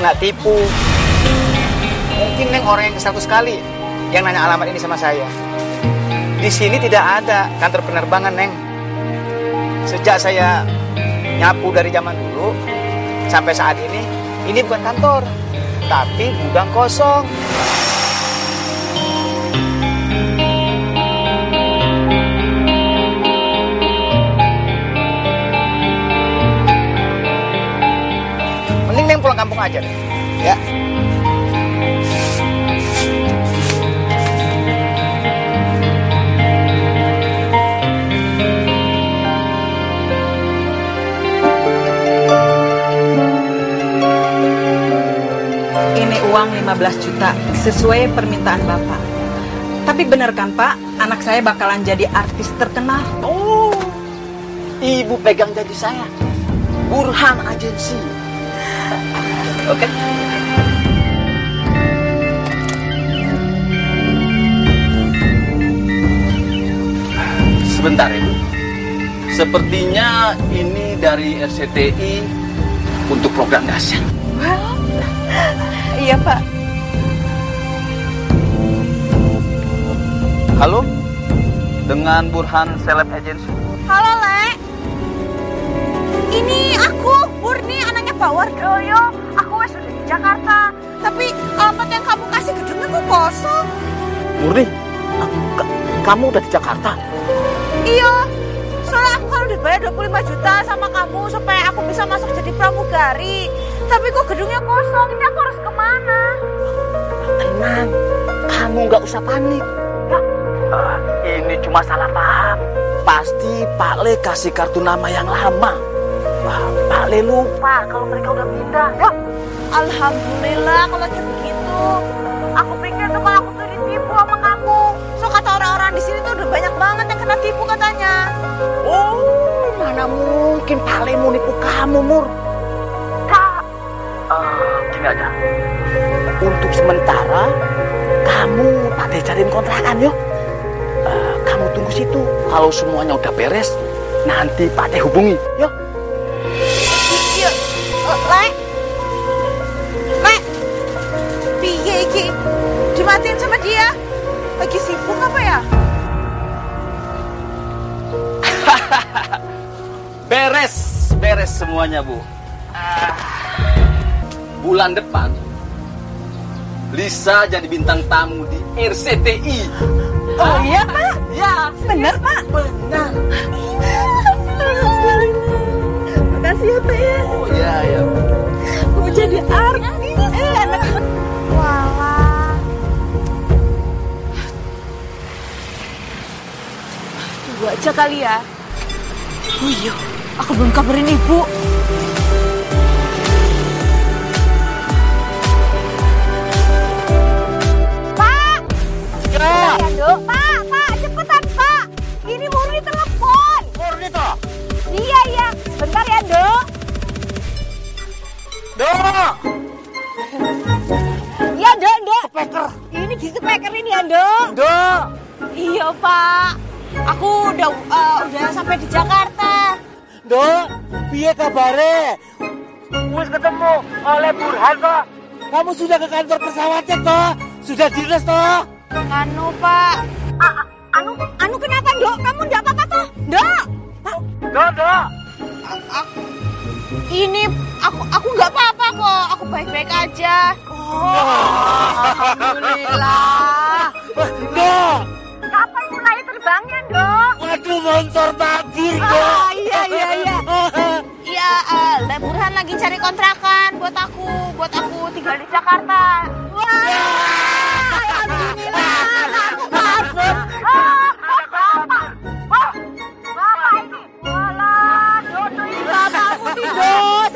kena tipu. Mungkin Neng orang yang ke satu sekali yang nanya alamat ini sama saya. Di sini tidak ada kantor penerbangan, Neng. Sejak saya nyapu dari zaman dulu sampai saat ini, ini bukan kantor, tapi gudang kosong. Aja, deh. ya. Ini uang 15 juta sesuai permintaan Bapak. Tapi benar kan Pak, anak saya bakalan jadi artis terkenal. Oh, ibu pegang janji saya. Burhan Agensi. Oke. Sebentar Ibu. Sepertinya ini dari RCTI untuk program dahsyat. Iya Pak. Halo? Dengan Burhan Celeb Agency. Halo, Le. Ini aku, Murni, anaknya Pak Wardoyo. Kasih gedungnya kok kosong. Murni, ka- kamu udah di Jakarta? Iya. Soalnya aku kan udah bayar 25 juta sama kamu supaya aku bisa masuk jadi pramugari. Tapi kok gedungnya kosong, ini aku harus ke mana? Tenang, kamu nggak usah panik. Ah, ini cuma salah paham. Pasti Pak Le kasih kartu nama yang lama. Wah, Pak Le lupa kalau mereka udah pindah. Ya, Alhamdulillah kalau kayak begitu. Aku pikir tuh kalau aku tuh ditipu sama kamu. So kata orang-orang di sini tuh udah banyak banget yang kena tipu katanya. Oh, mana mungkin Pak Le mau nipu kamu, Mur? Kak, eh, gini aja. Untuk sementara, kamu pada cariin kontrakan yuk. Eh, kamu tunggu situ. Kalau semuanya udah beres, nanti Pak Teh hubungi. Yuk. Lagi sibuk apa ya? Beres, beres semuanya Bu. Ah, bulan depan Lisa jadi bintang tamu di RCTI. Oh iya Pak? Ya, Benar Pak? benar. Makasih ya Pak ya. Oh ya ya. Mau jadi artis. Eh, anak Walah. Tunggu aja kali ya. Oh iya, aku belum kabarin ibu. Pak! Ya, Dok. Pak, Pak, cepetan, Pak. Ini Murni telepon. Murni toh. Iya, iya. Sebentar ya, Dok. Dok, Iya, Dok, Dok. speaker. Ini di speaker ini ya, Dok. Dok. Iya, Pak. Aku udah eh, udah sampai di Jakarta. Dok, piye kabare? Wis ketemu oleh Burhan toh. Kamu sudah ke kantor pesawatnya toh? Sudah dinas toh? Anu, Pak. A- a- anu, anu kenapa, Dok? Kamu enggak apa-apa toh? Dok. Dok, dok. Ini aku aku nggak apa-apa kok. Aku baik-baik aja. Oh, alhamdulillah. Dok. Mulai terbangnya, Dok? Waduh, motor tabur, Dok. Ah, iya, iya, iya. Iya, uh, Leburhan lagi cari kontrakan buat aku, buat aku tinggal di Jakarta. Wah, alhamdulillah, aku. Ah,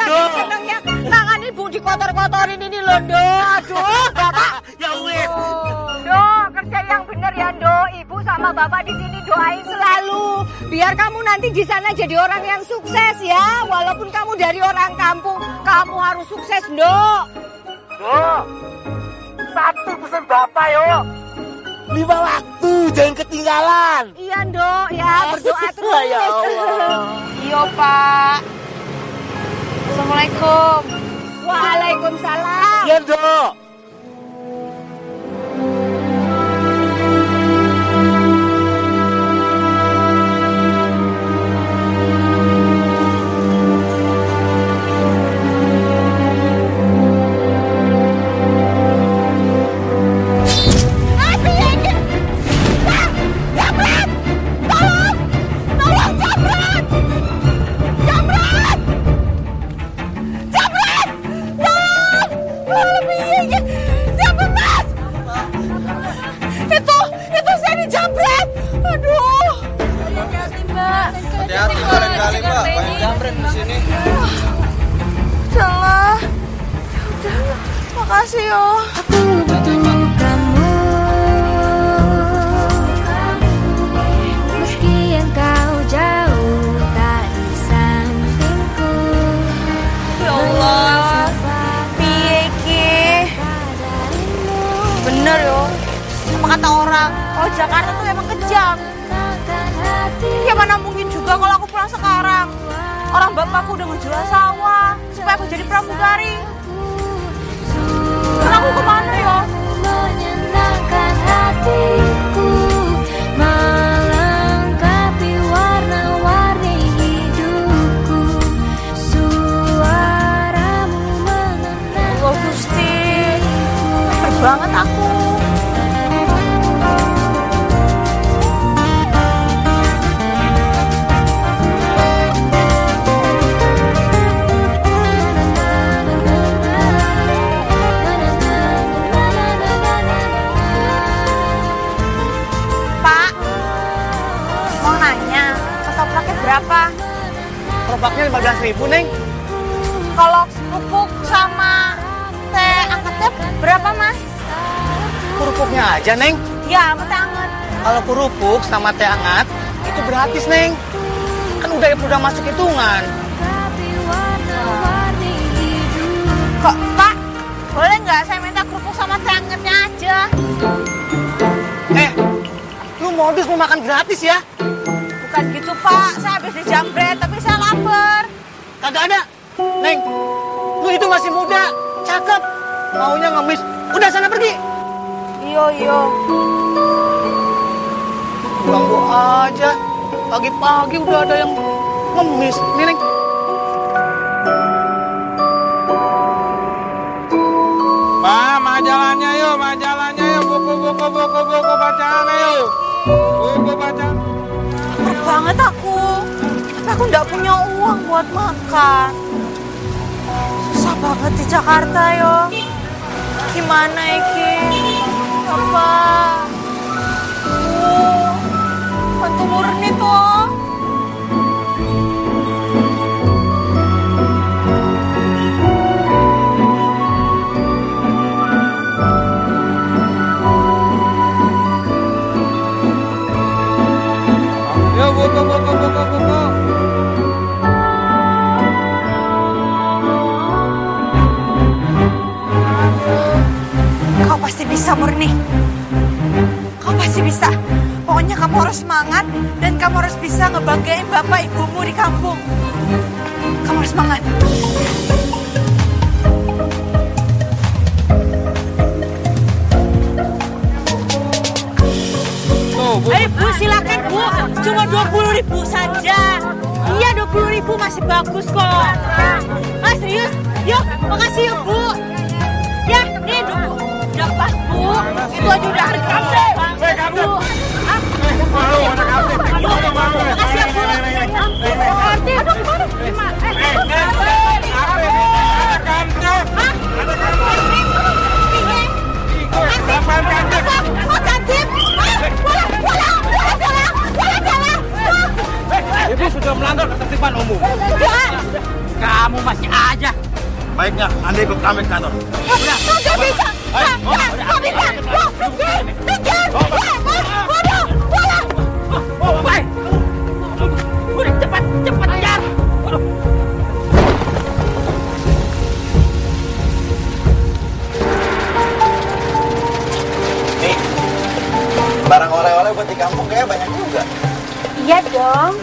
oh, senengnya tangan ibu dikotor-kotorin ini loh. Aduh, bapak. Ya wis. Do, kerja yang bener ya, Do. Ibu sama bapak di sini doain selalu. Biar kamu nanti di sana jadi orang yang sukses ya. Walaupun kamu dari orang kampung, kamu harus sukses, Do. Dok. Satu pesan Bapak yo. lima waktu jangan ketinggalan. Iya, Ndok, ya, berdoa terus. Ya Allah. Iya, Pak. Assalamualaikum. Waalaikumsalam. Iya dok. Jambret di sini. Salah. Udah, makasih yo. Aku butuh kamu Meski engkau jauh tak di sampingku Ya Allah, piye ki? Bener yo. Apa kata orang, kalau Jakarta tuh emang kejam. Ya mana mungkin juga kalau aku pulang sekarang. Orang bapakku udah ngejual sawah supaya aku jadi pramugari. Terus aku ke mana yo? Menyenangkan hatiku Melengkapi warna-warni hidupku Suaramu menenangkan Allah Gusti, banget aku. Kerupaknya 15 ribu, Neng. Kalau kerupuk sama teh angetnya berapa, Mas? Kerupuknya aja, Neng. Ya, sama teh anget. Kalau kerupuk sama teh hangat, itu gratis, Neng. Kan udah udah masuk hitungan. Kok, Pak, boleh nggak saya minta kerupuk sama teh angetnya aja? Eh, lu modus mau makan gratis ya? Bukan gitu, Pak. Saya habis dijambret. Kagak ada. Neng, lu itu masih muda, cakep. Maunya ngemis. Udah sana pergi. Iyo, iyo. Ganggu aja. Pagi-pagi udah ada yang ngemis. Nih, Neng. Pak, majalahnya yuk, majalahnya yuk, buku, buku, buku, buku bacaan yuk. Buku bacaan. Lapar banget aku. Aku nggak punya uang buat makan. Susah banget di Jakarta, yo. Gimana iki? Apa? Uh, murni tuh. Yuk, buku, buku, buku, buku. Kau pasti bisa, Murni. Kau pasti bisa. Pokoknya kamu harus semangat dan kamu harus bisa ngebanggain bapak ibumu di kampung. Kamu harus semangat. Tuh, buku. Eh Bu silakan Bu, cuma dua puluh ribu saja. Iya dua puluh ribu masih bagus kok. Ah serius? Yuk, makasih yuk Bu. Itu aja udah harga. Eh, kamu. Bu, ah, Malu, anak kamu. ya. Aduh, gimana? Eh, eh, Anak kamu. Kamu? Ibu sudah melanggar ketertiban umum. Masih aja. Baiknya, Anda ikut kami ke kantor. Nggak bisa. Iya dong.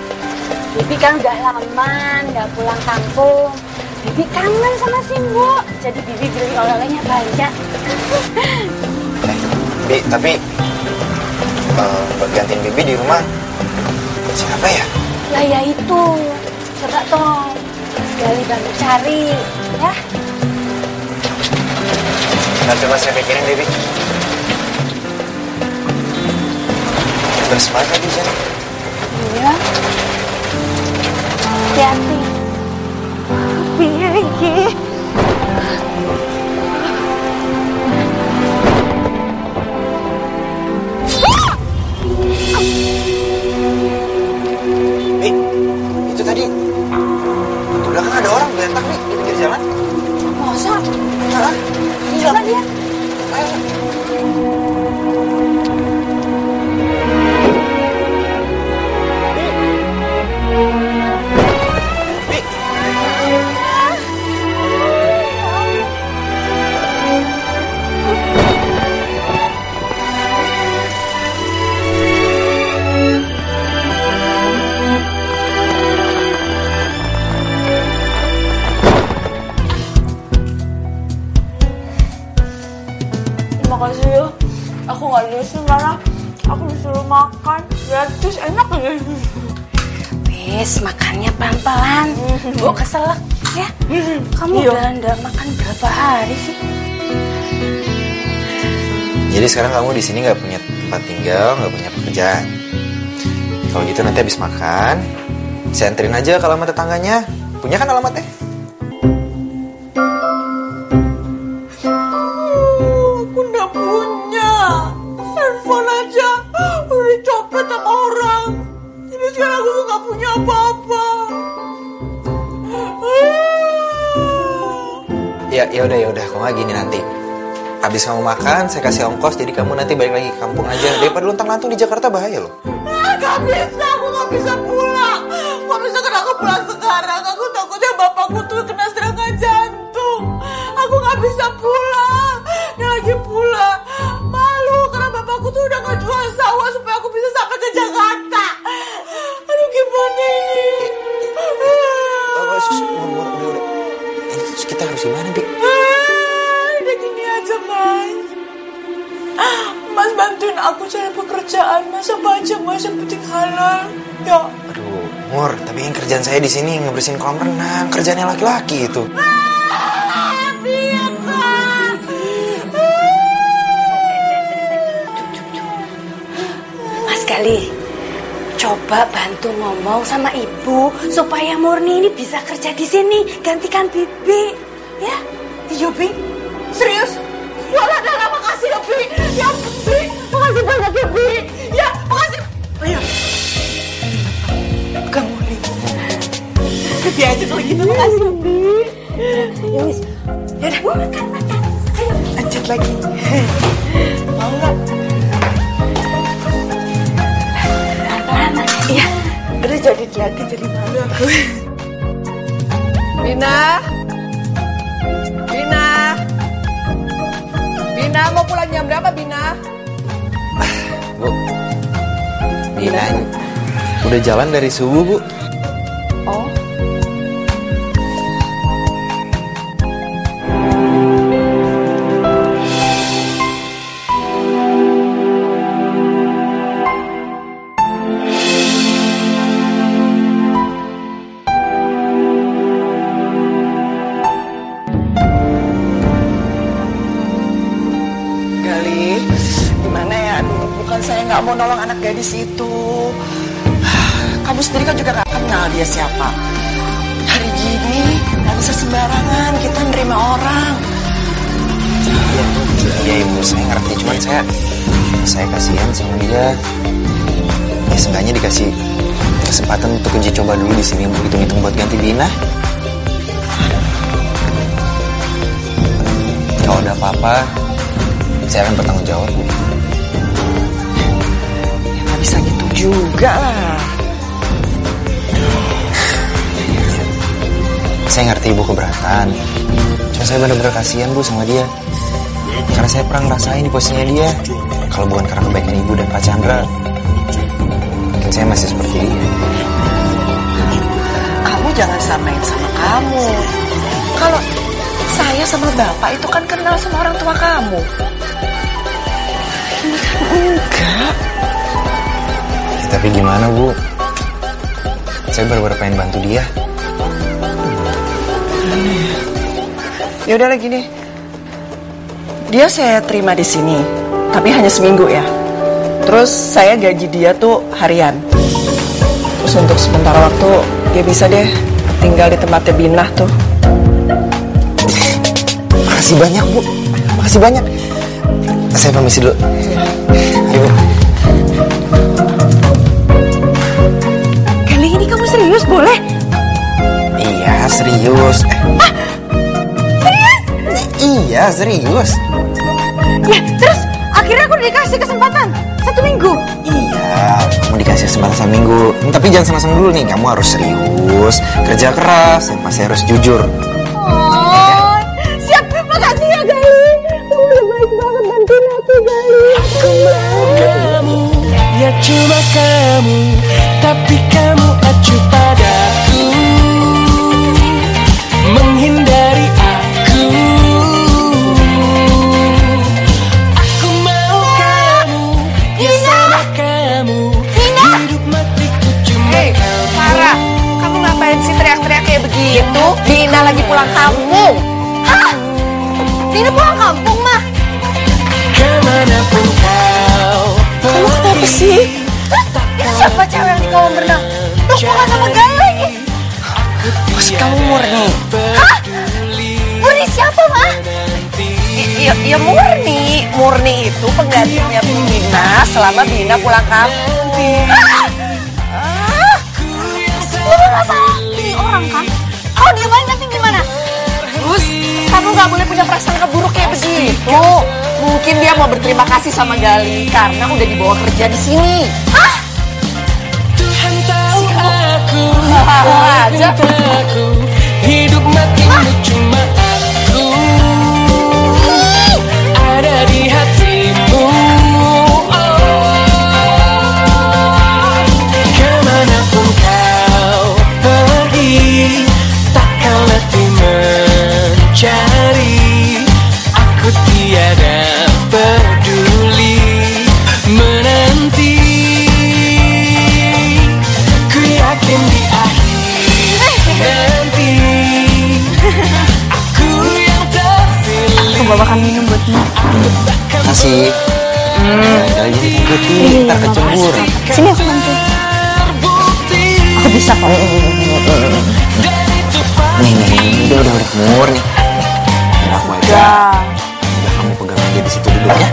Bibi kan udah lama nggak pulang kampung. Bibi kangen sama Simbo. Jadi Bibi beli oleh-olehnya banyak. Eh, Bi, tapi buat gantiin Bibi di rumah siapa ya? Lah ya itu. Coba toh. Sekali bantu cari. Ya. Nanti coba saya pikirin Bibi. Terus banget lagi Jen. Iya. Hati-hati. Piye iki? Bi, itu tadi di belakang ada orang belentak nih di pinggir jalan. Masa? Hah? Coba lihat. Sekarang kamu di sini nggak punya tempat tinggal, nggak punya pekerjaan. Kalau gitu nanti habis makan, saya anterin aja ke alamat tetangganya. Punya kan alamatnya? Habis kamu makan, saya kasih ongkos. Jadi kamu nanti balik lagi ke kampung aja. Daripada luntang-lantung di Jakarta bahaya loh. Ah, Gak bisa, aku gak bisa di sini ngebersihin kolam renang. Kerjaannya laki-laki itu. Mas Gali, coba bantu ngomong sama ibu supaya Murni ini bisa kerja di sini, gantikan Bibi, makasih, Bi. Ya wis, Yaudah, makan, makan. Ayo, lanjut lagi. Mau nggak? Iya. Udah jadi lagi, jadi malu aku. Bina Bina Bina mau pulang jam berapa Bina? Bu. Bina, udah jalan dari subuh, Bu. Anak gadis itu. Kamu sendiri kan juga nggak kenal dia siapa. Hari gini nggak bisa sembarangan kita nerima orang. Iya, ibu, saya ngerti. Cuman saya, saya kasihan sama dia. Ya seenggaknya dikasih kesempatan untuk uji coba dulu di sini, Bu. Hitung-hitung buat ganti Bina. Kalau ada apa-apa, saya akan bertanggung jawab, Bu. Bisa gitu juga lah. Saya ngerti ibu keberatan. Cuma saya benar-benar kasihan bu sama dia. Karena saya pernah ngerasain di posisinya dia. Kalau bukan karena kebaikan ibu dan Pak Chandra, saya masih seperti dia. Kamu jangan samain sama kamu. Kalau saya sama bapak itu kan kenal sama orang tua kamu. Ini kan enggak. Tapi gimana bu? Saya baru-baru pengen bantu dia. Ya udah lagi nih. Dia saya terima di sini, tapi hanya seminggu ya. Terus saya gaji dia tuh harian. Terus untuk sementara waktu dia bisa deh tinggal di tempatnya Binah tuh. Makasih banyak bu. Makasih banyak. Saya permisi dulu. Serius. Eh. Iya serius. Ya terus akhirnya aku dikasih kesempatan satu minggu. Iya, kamu dikasih kesempatan satu minggu. Tapi jangan senang-senang dulu nih, kamu harus serius, kerja keras, dan pasti harus jujur. Oh, siap. Makasih ya Gali. Kamu udah baik banget bantuin aku Gali. kamu Ya cuma kamu Tapi kampung. Hah? Ini pulang kampung mah. Ke mana pun kau Kamu kenapa sih? Siapa cewek yang di kolam berenang? Lu bukan sama Gali lagi. Maksud kamu murni? Hah? Murni siapa mah? Iya, iya murni. Murni itu penggantinya Bina selama Bina pulang kampung. Ah, lu nggak salah perasaan keburuk kayak begitu. Mungkin dia mau berterima kasih sama Gali karena udah dibawa kerja di sini. Hah? Tuhan tahu aku hidup cuma aku ada di hatimu. Oh, ke mana pun kau pergi, takkan letih mencari. Aku tiada peduli menanti. Ku yakin di akhir nanti Aku yang terpilih Aku bawakan minum buatmu. Kasih. Hmm. Kali ini ikuti, ntar kecembur. Sini aku bantu. Aku bisa kok. Nih, nih, nih, udah, udah, udah, nih. Biar aku aja. Situ dulu ya.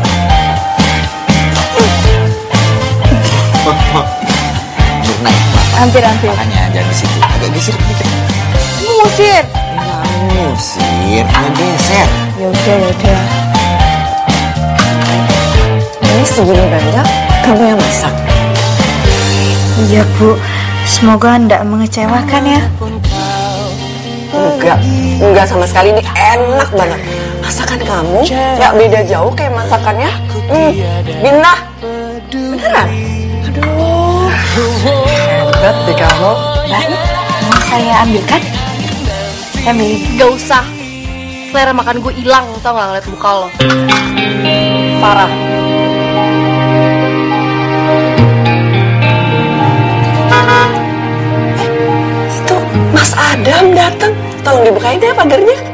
Mirna, Hampir-hampir. makanya jangan di situ. Agak geser dikit. Musir. Jangan ngusir, agak geser. Ya udah, ya udah. Ini segini banyak, kamu yang masak. Iya bu, semoga tidak mengecewakan ya. Enggak, enggak sama sekali ini enak banget. Masakan kamu nggak beda jauh kayak masakannya. Hmm, Bina, beneran. Aduh, hebat deh kamu. Mau saya ambilkan? Emily, Gak usah. Selera makan gue hilang, tau gak ngeliat muka lo. Farah. Itu Mas Adam datang. Tolong dibukain ya pagarnya.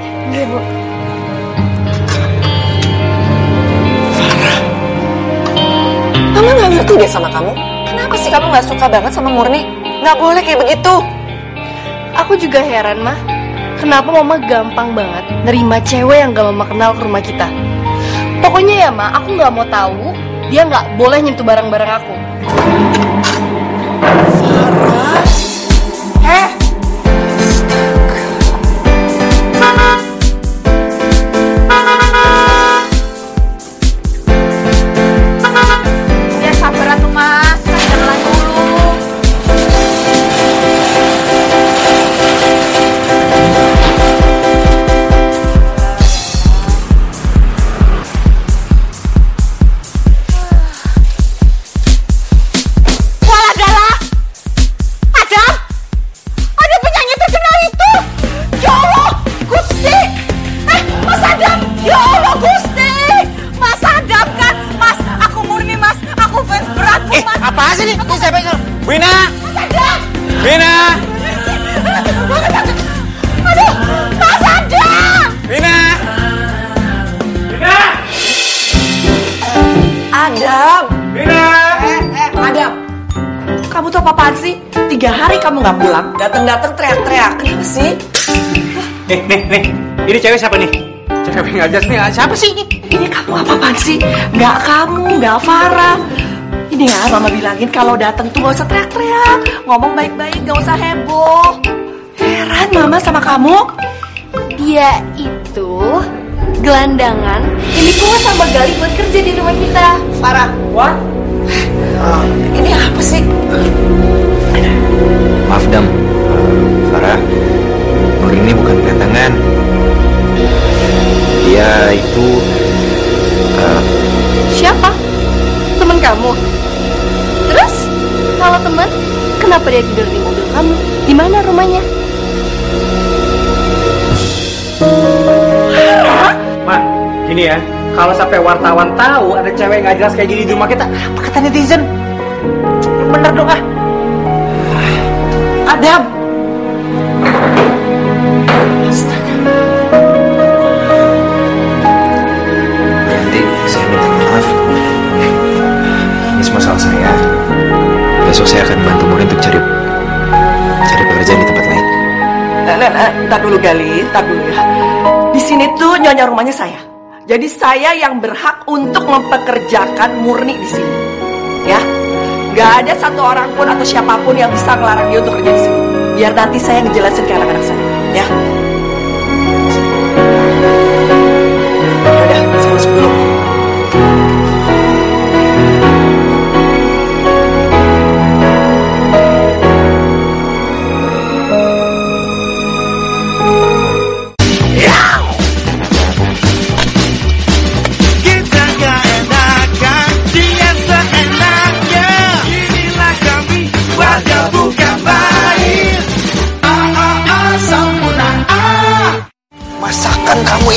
Mama nggak ngerti deh sama kamu. Kenapa sih kamu nggak suka banget sama Murni? Nggak boleh kayak begitu. Aku juga heran, mah. Kenapa mama gampang banget nerima cewek yang gak mama kenal ke rumah kita? Pokoknya ya, ma, aku gak mau tahu dia gak boleh nyentuh barang-barang aku. Datang-datang teriak-teriak. Kenapa sih? Nih, nih, nih. Ini cewek siapa nih? Cewek nggak jelas nih. Siapa sih ini? Ini kamu apa-apaan sih? Nggak kamu, nggak Farah. Ini ya, Mama bilangin kalau datang tuh gak usah teriak-teriak. Ngomong baik-baik, gak usah heboh. Heran Mama sama kamu. Dia itu gelandangan yang dipungut sama Gali buat kerja di rumah kita. Farah, what? ini apa sih? Maaf Dam. Farah. Nur ini bukan gelandangan. Dia itu eh, Siapa? Temen kamu? Terus? Kalau temen, kenapa dia tidur di mobil kamu? Di mana rumahnya? Ma, gini ya. Kalau sampai wartawan tahu ada cewek nggak jelas kayak gini di rumah kita, apa kata netizen? Yang Bener dong ah. Adam. Saya minta maaf. Ini semua salah saya. Besok saya akan bantu Murin untuk cari cari pekerjaan di tempat lain. Nah, nah, nah, ntar dulu Gali, ntar dulu ya. Di sini tuh nyonya rumahnya saya. Jadi saya yang berhak untuk mempekerjakan Murni di sini. Ya, nggak ada satu orang pun atau siapa pun yang bisa ngelarang dia untuk kerja di sini. Biar nanti saya ngejelasin ke anak-anak saya. Ya.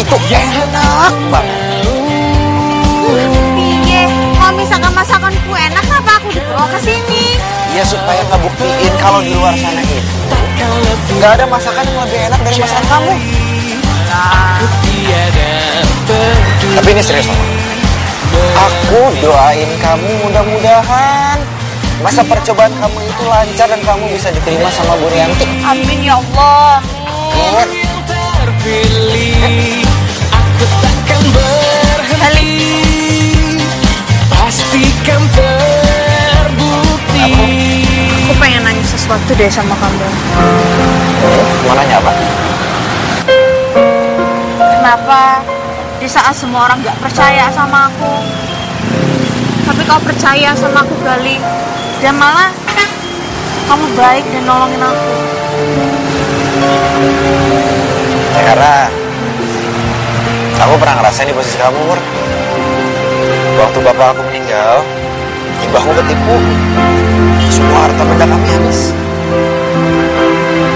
Masakan kamu itu enak banget. Piye, kalau misalkan masakanku enak, kenapa aku dibawa ke sini? Ya supaya ngebuktiin kalau di luar sana itu nggak ada masakan yang lebih enak dari masakan kamu. Tapi ini serius. Aku doain kamu mudah-mudahan masa percobaan kamu itu lancar dan kamu bisa diterima sama Bu Rianti. Amin ya Allah. Amin. terpilih Aku takkan berhenti Pastikan terbukti Aku pengen nanya sesuatu deh sama kamu. Mau nanya apa? Kenapa di saat semua orang gak percaya sama aku, tapi kau percaya sama aku Gali, dan malah kamu baik dan nolongin aku. Ya karena aku pernah ngerasain di posisi kamu, Mur. Waktu bapak aku meninggal, ibahu ketipu. Semua harta benda kami habis.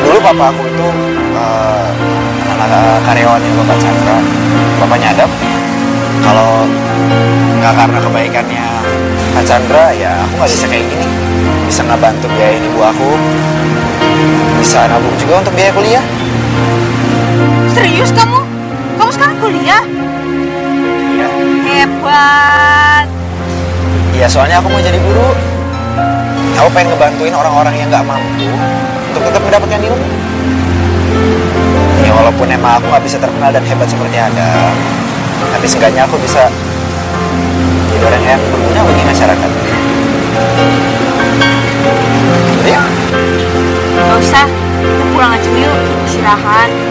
Dulu bapak aku itu eh, anak karyawannya Bapak Chandra, Bapaknya Adam. Kalau nggak karena kebaikannya Pak Chandra, ya aku nggak bisa kayak gini. Bisa ngebantu biayain ibu aku, bisa nabung juga untuk biaya kuliah. Serius kamu? Sekarang kuliah? Iya. Hebat. Iya, soalnya aku mau jadi guru. Aku pengen ngebantuin orang-orang yang nggak mampu untuk tetap mendapatkan ilmu. Ya walaupun emang aku nggak bisa terkenal dan hebat seperti Adam, tapi seenggaknya aku bisa jadi orang yang berguna bagi masyarakat. Betul ya? Gak usah, aku pulang aja yuk, istirahat.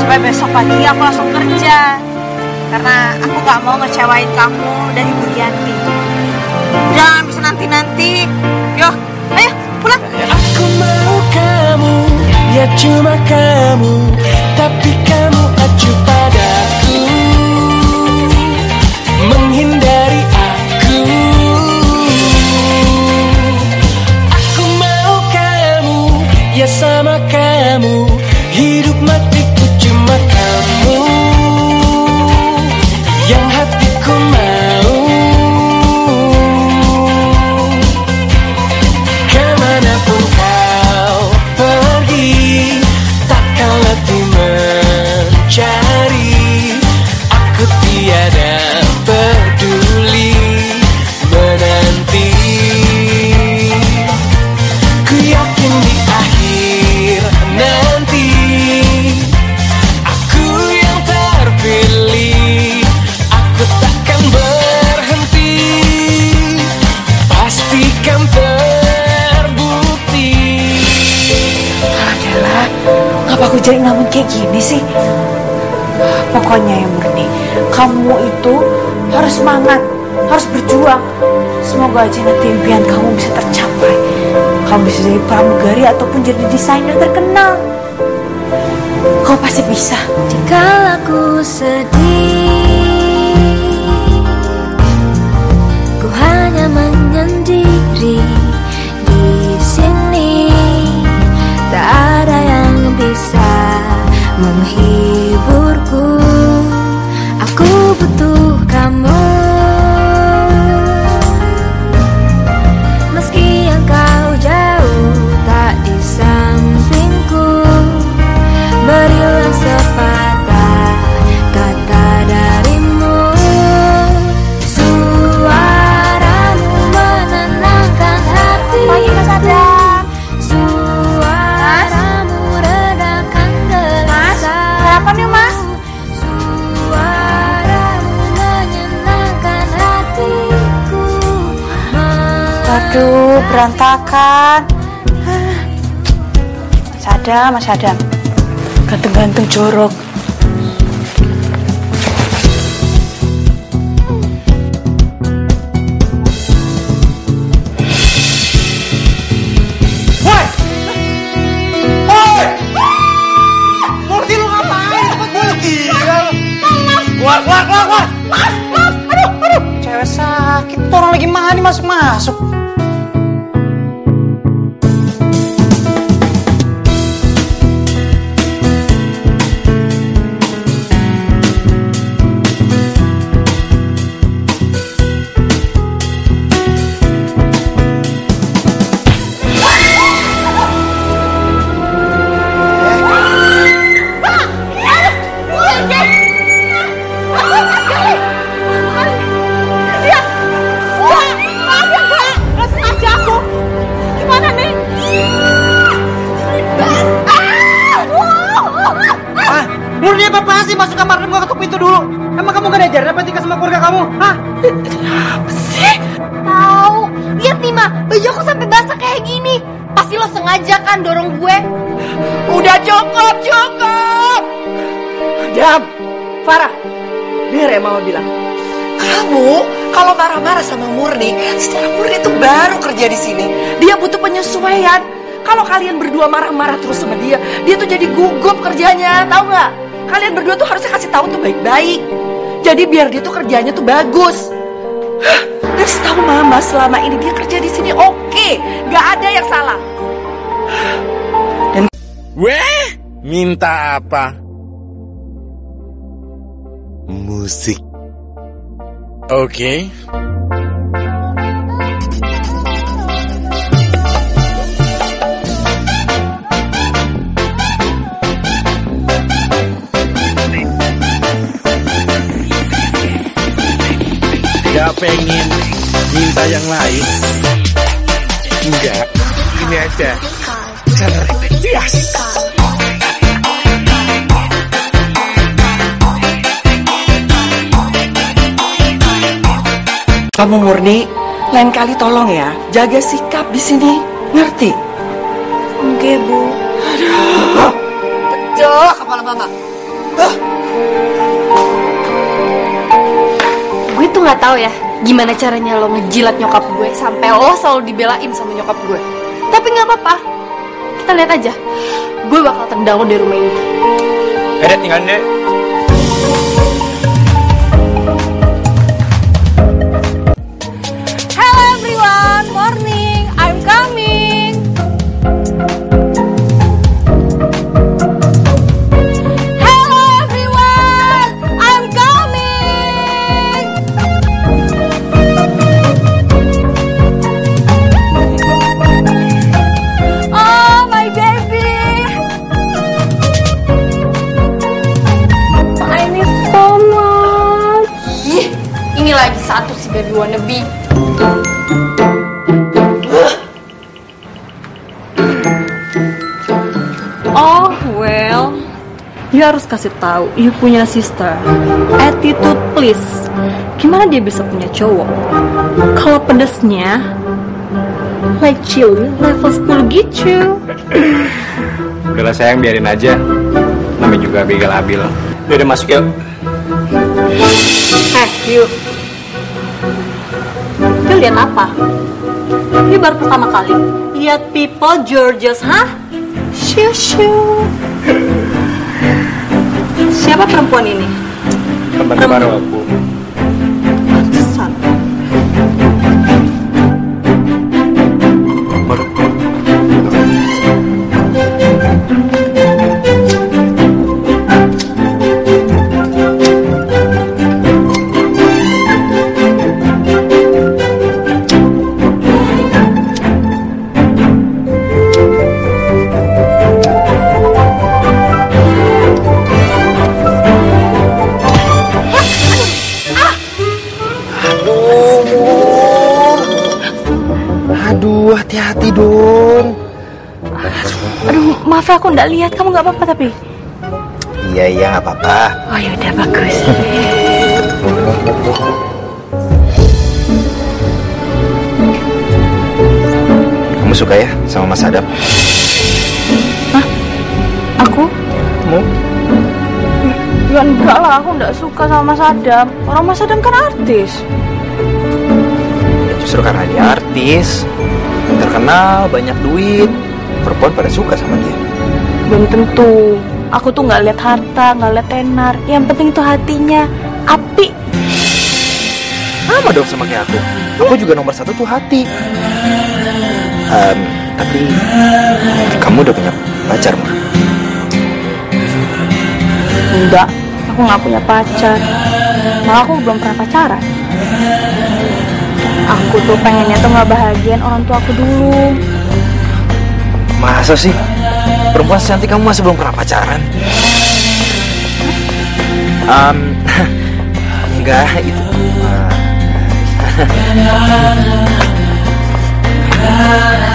Supaya besok pagi aku langsung kerja. Karena aku gak mau ngecewain kamu dan Ibu Rianti. Jangan bisa nanti-nanti. Yo, ayo pulang. Aku mau kamu Ya cuma kamu Tapi kamu acuh padaku Menghindari aku Aku mau kamu Ya sama kamu Hidup matiku jadi ngelamun kayak gini sih? Pokoknya ya Murni, kamu itu harus semangat, harus berjuang. Semoga aja nanti impian kamu bisa tercapai. Kamu bisa jadi pramugari ataupun jadi desainer terkenal. Kau pasti bisa. Jika aku sedih Mas Adam, Mas Adam. Ganteng-ganteng jorok. Lu. Keluar, keluar, keluar, keluar. Mas, mas, aduh, aduh. Cewek sakit, orang lagi mandi masuk-masuk. Ah, kerja di sini. Dia butuh penyesuaian. Kalau kalian berdua marah-marah terus sama dia, dia tuh jadi gugup kerjanya, tahu nggak? Kalian berdua tuh harusnya kasih tahu tuh baik-baik. Jadi biar dia tuh kerjanya tuh bagus. Dan setahu mama selama ini dia kerja di sini oke, nggak ada yang salah. Weh, minta apa? Musik. Oke. Gak pengen minta yang lain? Enggak, ini aja. Yes. Kamu murni, lain kali tolong ya, jaga sikap di sini. Ngerti? Oke bu Pecah kepala mama. Gue nggak tahu ya gimana caranya lo ngejilat nyokap gue sampai lo selalu dibelain sama nyokap gue. Tapi nggak apa-apa, kita lihat aja. Gue bakal lo dari rumah ini. Eh, tinggalin deh. Wannabe. Oh well, you harus kasih tahu you punya sister. Attitude please. Gimana dia bisa punya cowok? Kalau pedesnya Like chili level 10 gitu. Udahlah sayang biarin aja. Namanya juga begal abil. Udah, udah masuk yuk. Eh, yuk. Lu lihat apa? Ini baru pertama kali. Lihat people Georges, hah? Shoo shoo. Siapa perempuan ini? Teman baru aku. Nggak lihat. Kamu nggak apa-apa tapi. Iya, iya, nggak apa-apa. Oh ya udah bagus. Kamu suka ya sama Mas Adam? Aku? Kamu? Ya enggak lah, aku nggak suka sama Mas Adam. Orang Mas Adam kan artis. Ya, justru karena dia artis, terkenal, banyak duit, perempuan pada suka sama dia. Belum tentu. Aku tuh nggak lihat harta, nggak lihat tenar. Yang penting tuh hatinya api. Sama dong sama kayak aku. Aku juga nomor satu tuh hati. Em, tapi kamu udah punya pacar mah? Enggak, aku nggak punya pacar. Malah aku belum pernah pacaran. Aku tuh pengennya tuh nggak bahagian orang tua aku dulu. Masa sih? Perempuan secantik kamu masih belum pernah pacaran? Em, enggak, itu. Mor.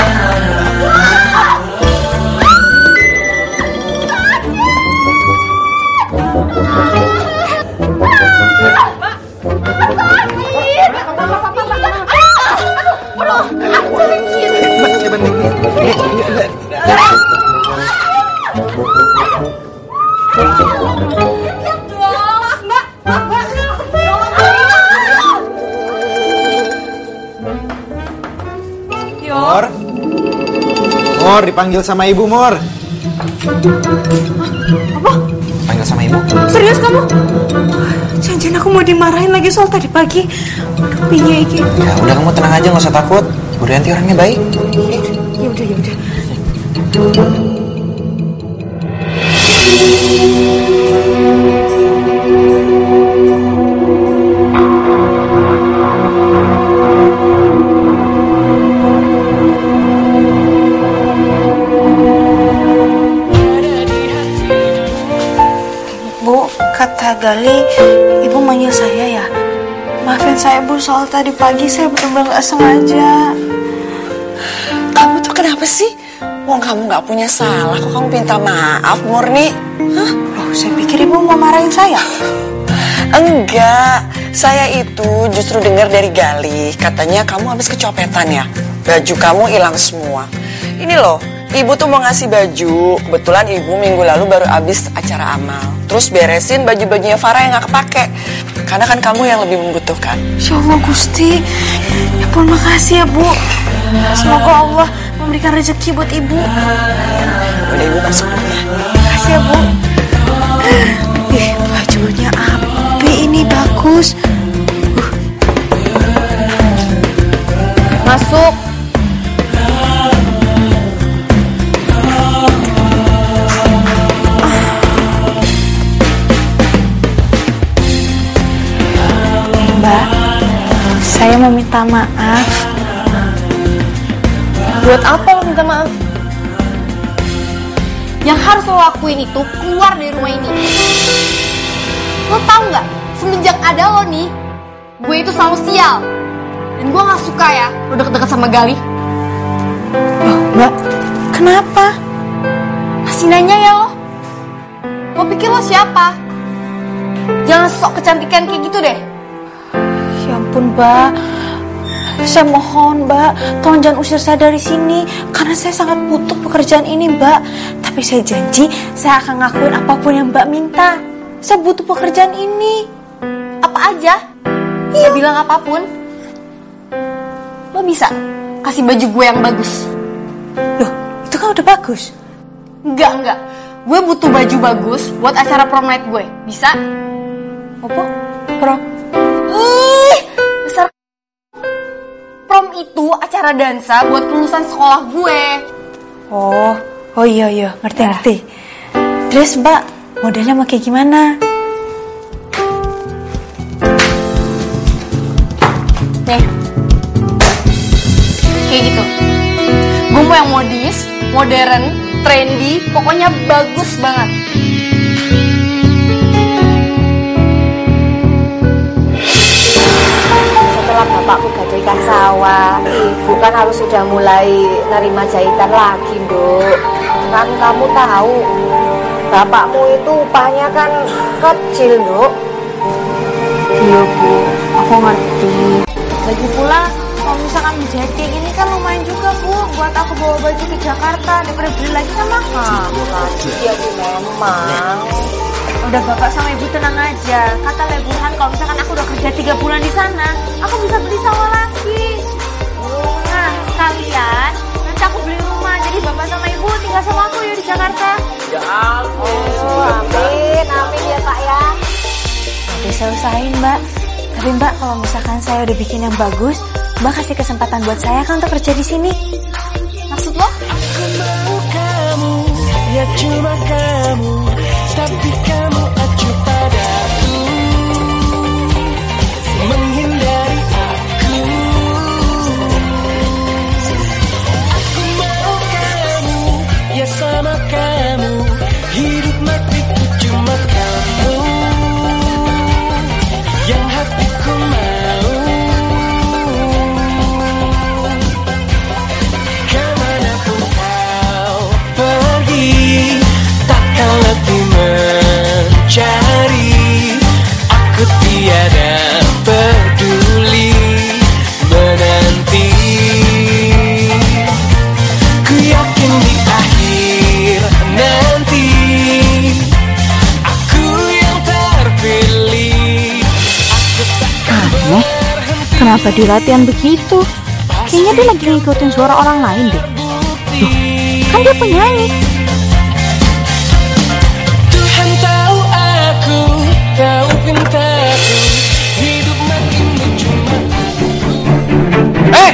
Mor, dipanggil sama ibu, Mor. Panggil sama ibu. Serius kamu? Janjian aku mau dimarahin lagi soal tadi pagi. Aduh, piye iki? Ya udah kamu tenang aja nggak usah takut. Bu Rianti orangnya baik. Ya udah, ya udah. Gali, ibu manggil saya ya. Maafin saya bu, soal tadi pagi saya benar-benar nggak sengaja. Kamu tuh kenapa sih? Wong kamu nggak punya salah, kok kamu minta maaf, Murni? Hah? Loh, saya pikir ibu mau marahin saya. Enggak, saya itu justru dengar dari Gali, katanya kamu habis kecopetan ya. Baju kamu hilang semua. Ini loh, ibu tuh mau ngasih baju. Kebetulan ibu minggu lalu baru habis acara amal. Terus beresin baju-bajunya Farah yang nggak kepake. Karena kan kamu yang lebih membutuhkan. Insya Allah Gusti. Ya pun makasih ya bu. Semoga Allah memberikan rezeki buat ibu. Udah ibu masuk dulu ya. Makasih ya bu. Ih, bajunya api ini bagus. Masuk. Saya mau minta maaf. Buat apa lo minta maaf? Yang harus lo lakuin itu keluar dari rumah ini. Lo tau nggak? Semenjak ada lo nih, gue itu selalu sial. Dan gue nggak suka ya lo deket-deket sama Gali. Loh, Mbak, kenapa? Masih nanya ya lo? Lo pikir lo siapa? Jangan sok kecantikan kayak gitu deh. Ampun, Mbak. Saya mohon, Mbak, tolong jangan usir saya dari sini karena saya sangat butuh pekerjaan ini, Mbak. Tapi saya janji saya akan ngakuin apa pun yang Mbak minta. Saya butuh pekerjaan ini. Apa aja? Iya. bilang apa pun. Lo bisa kasih baju gue yang bagus. Loh, itu kan udah bagus. Enggak, enggak. Gue butuh baju bagus buat acara prom night gue. Bisa? Apa? Prom? Prom itu acara dansa buat lulusan sekolah gue. Oh, oh iya iya, ngerti ngerti. Terus Mbak, modelnya mau kayak gimana? Nih. Kayak gitu. Gue mau yang modis, modern, trendy, pokoknya bagus banget. Setelah bapakku gadaikan sawah, ibu kan harus sudah mulai nerima jahitan lagi, Nduk. Kan kamu tahu, bapakmu itu upahnya kan kecil, Nduk. Iya Bu, aku ngerti. Lagi pula, misalkan menjahit kayak gini kan lumayan juga Bu, buat aku bawa baju ke Jakarta daripada beli lagi kan mahal. Iya Bu, memang. Udah bapak sama ibu tenang aja. Kata Leburhan kalau misalkan aku udah kerja tiga bulan di sana, aku bisa beli sawah lagi. Nah, sekalian nanti aku beli rumah. Jadi bapak sama ibu tinggal sama aku ya di Jakarta. Ya Oh, amin, amin ya Pak ya. Nanti saya usahain mbak. Tapi mbak kalau misalkan saya udah bikin yang bagus, mbak kasih kesempatan buat saya kan untuk kerja di sini. Maksud lo? kamu Ya cuma kamu Tapi kamu acuh padaku Tiada peduli Menanti Ku yakin di akhir nanti Aku yang terpilih Aku takkan Aneh, kenapa di latihan begitu? Kayaknya dia lagi ngikutin suara orang lain deh. Loh, kan dia penyanyi. Eh!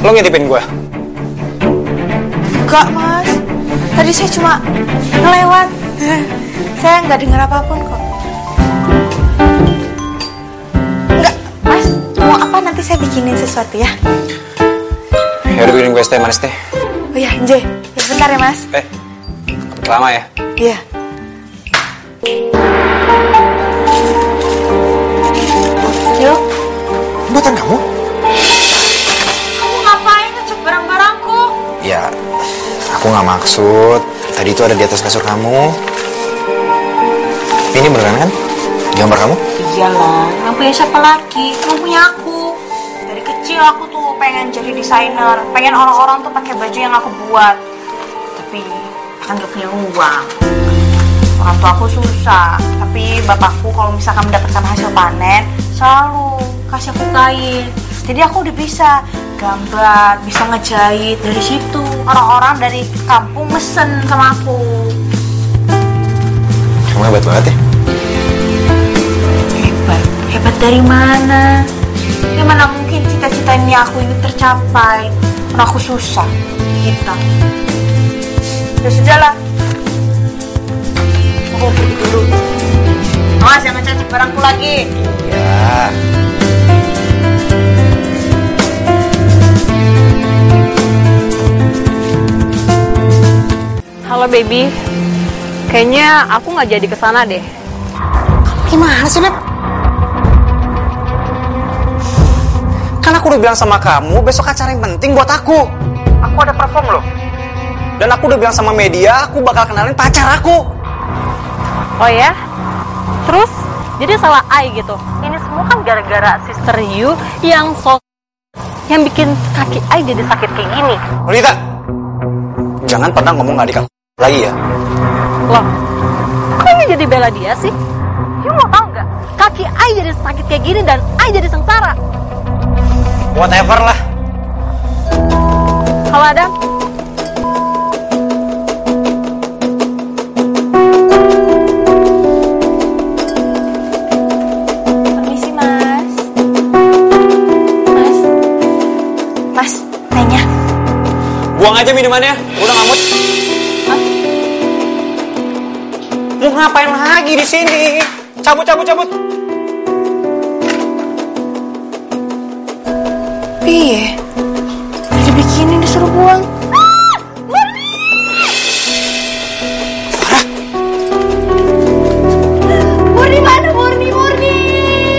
Lo ngintipin gue? Enggak mas, tadi saya cuma ngelewat. saya nggak dengar apa pun kok. Enggak, mas, mau apa nanti saya bikinin sesuatu ya? Ya udah bikinin gue teh manis teh. Oh iya, Nje, ya bentar ya mas. Eh, lama ya? Iya. Buatan kamu? kamu ngapain ngecek barang-barangku? Ya, aku nggak maksud. Tadi itu ada di atas kasur kamu. Ini beneran kan? Gambar kamu? Iyalah, yang punya siapa lagi? Kamu punya aku. Dari kecil aku tuh pengen jadi desainer, pengen orang-orang tuh pakai baju yang aku buat. Tapi kan gak punya uang. Orang tua aku susah, tapi bapakku kalau misalkan mendapatkan hasil panen selalu kasih aku kain. Jadi aku udah bisa gambar, bisa ngejahit dari situ. Orang-orang dari kampung mesen sama aku. Kamu hebat banget ya. Hebat, hebat dari mana? Ya mana mungkin cita-citanya aku ini tercapai Karena aku susah Kita Ya sudahlah Aku pergi dulu Awas jangan cacik barangku lagi Ya. Halo baby, kayaknya aku nggak jadi ke sana deh. Gimana sih, Lep? Kan aku udah bilang sama kamu, besok acara yang penting buat aku. Aku ada perform loh. Dan aku udah bilang sama media, aku bakal kenalin pacar aku. Oh ya? Terus jadi salah I gitu. Ini semua kan gara-gara sister you yang so yang bikin kaki I jadi sakit kayak gini. Lolita, jangan pernah ngomong adik aku lagi ya. Loh, kok ini jadi bela dia sih? You mau tahu nggak? Kaki I jadi sakit kayak gini dan I jadi sengsara. Whatever lah. Halo Adam, Permisi mas Mas Mas, tehnya Buang aja minumannya, udah ngamut. Mau ngapain lagi di sini? Cabut, cabut, cabut. Piye? Udah dibikinin disuruh buang Murni mana Murni Murni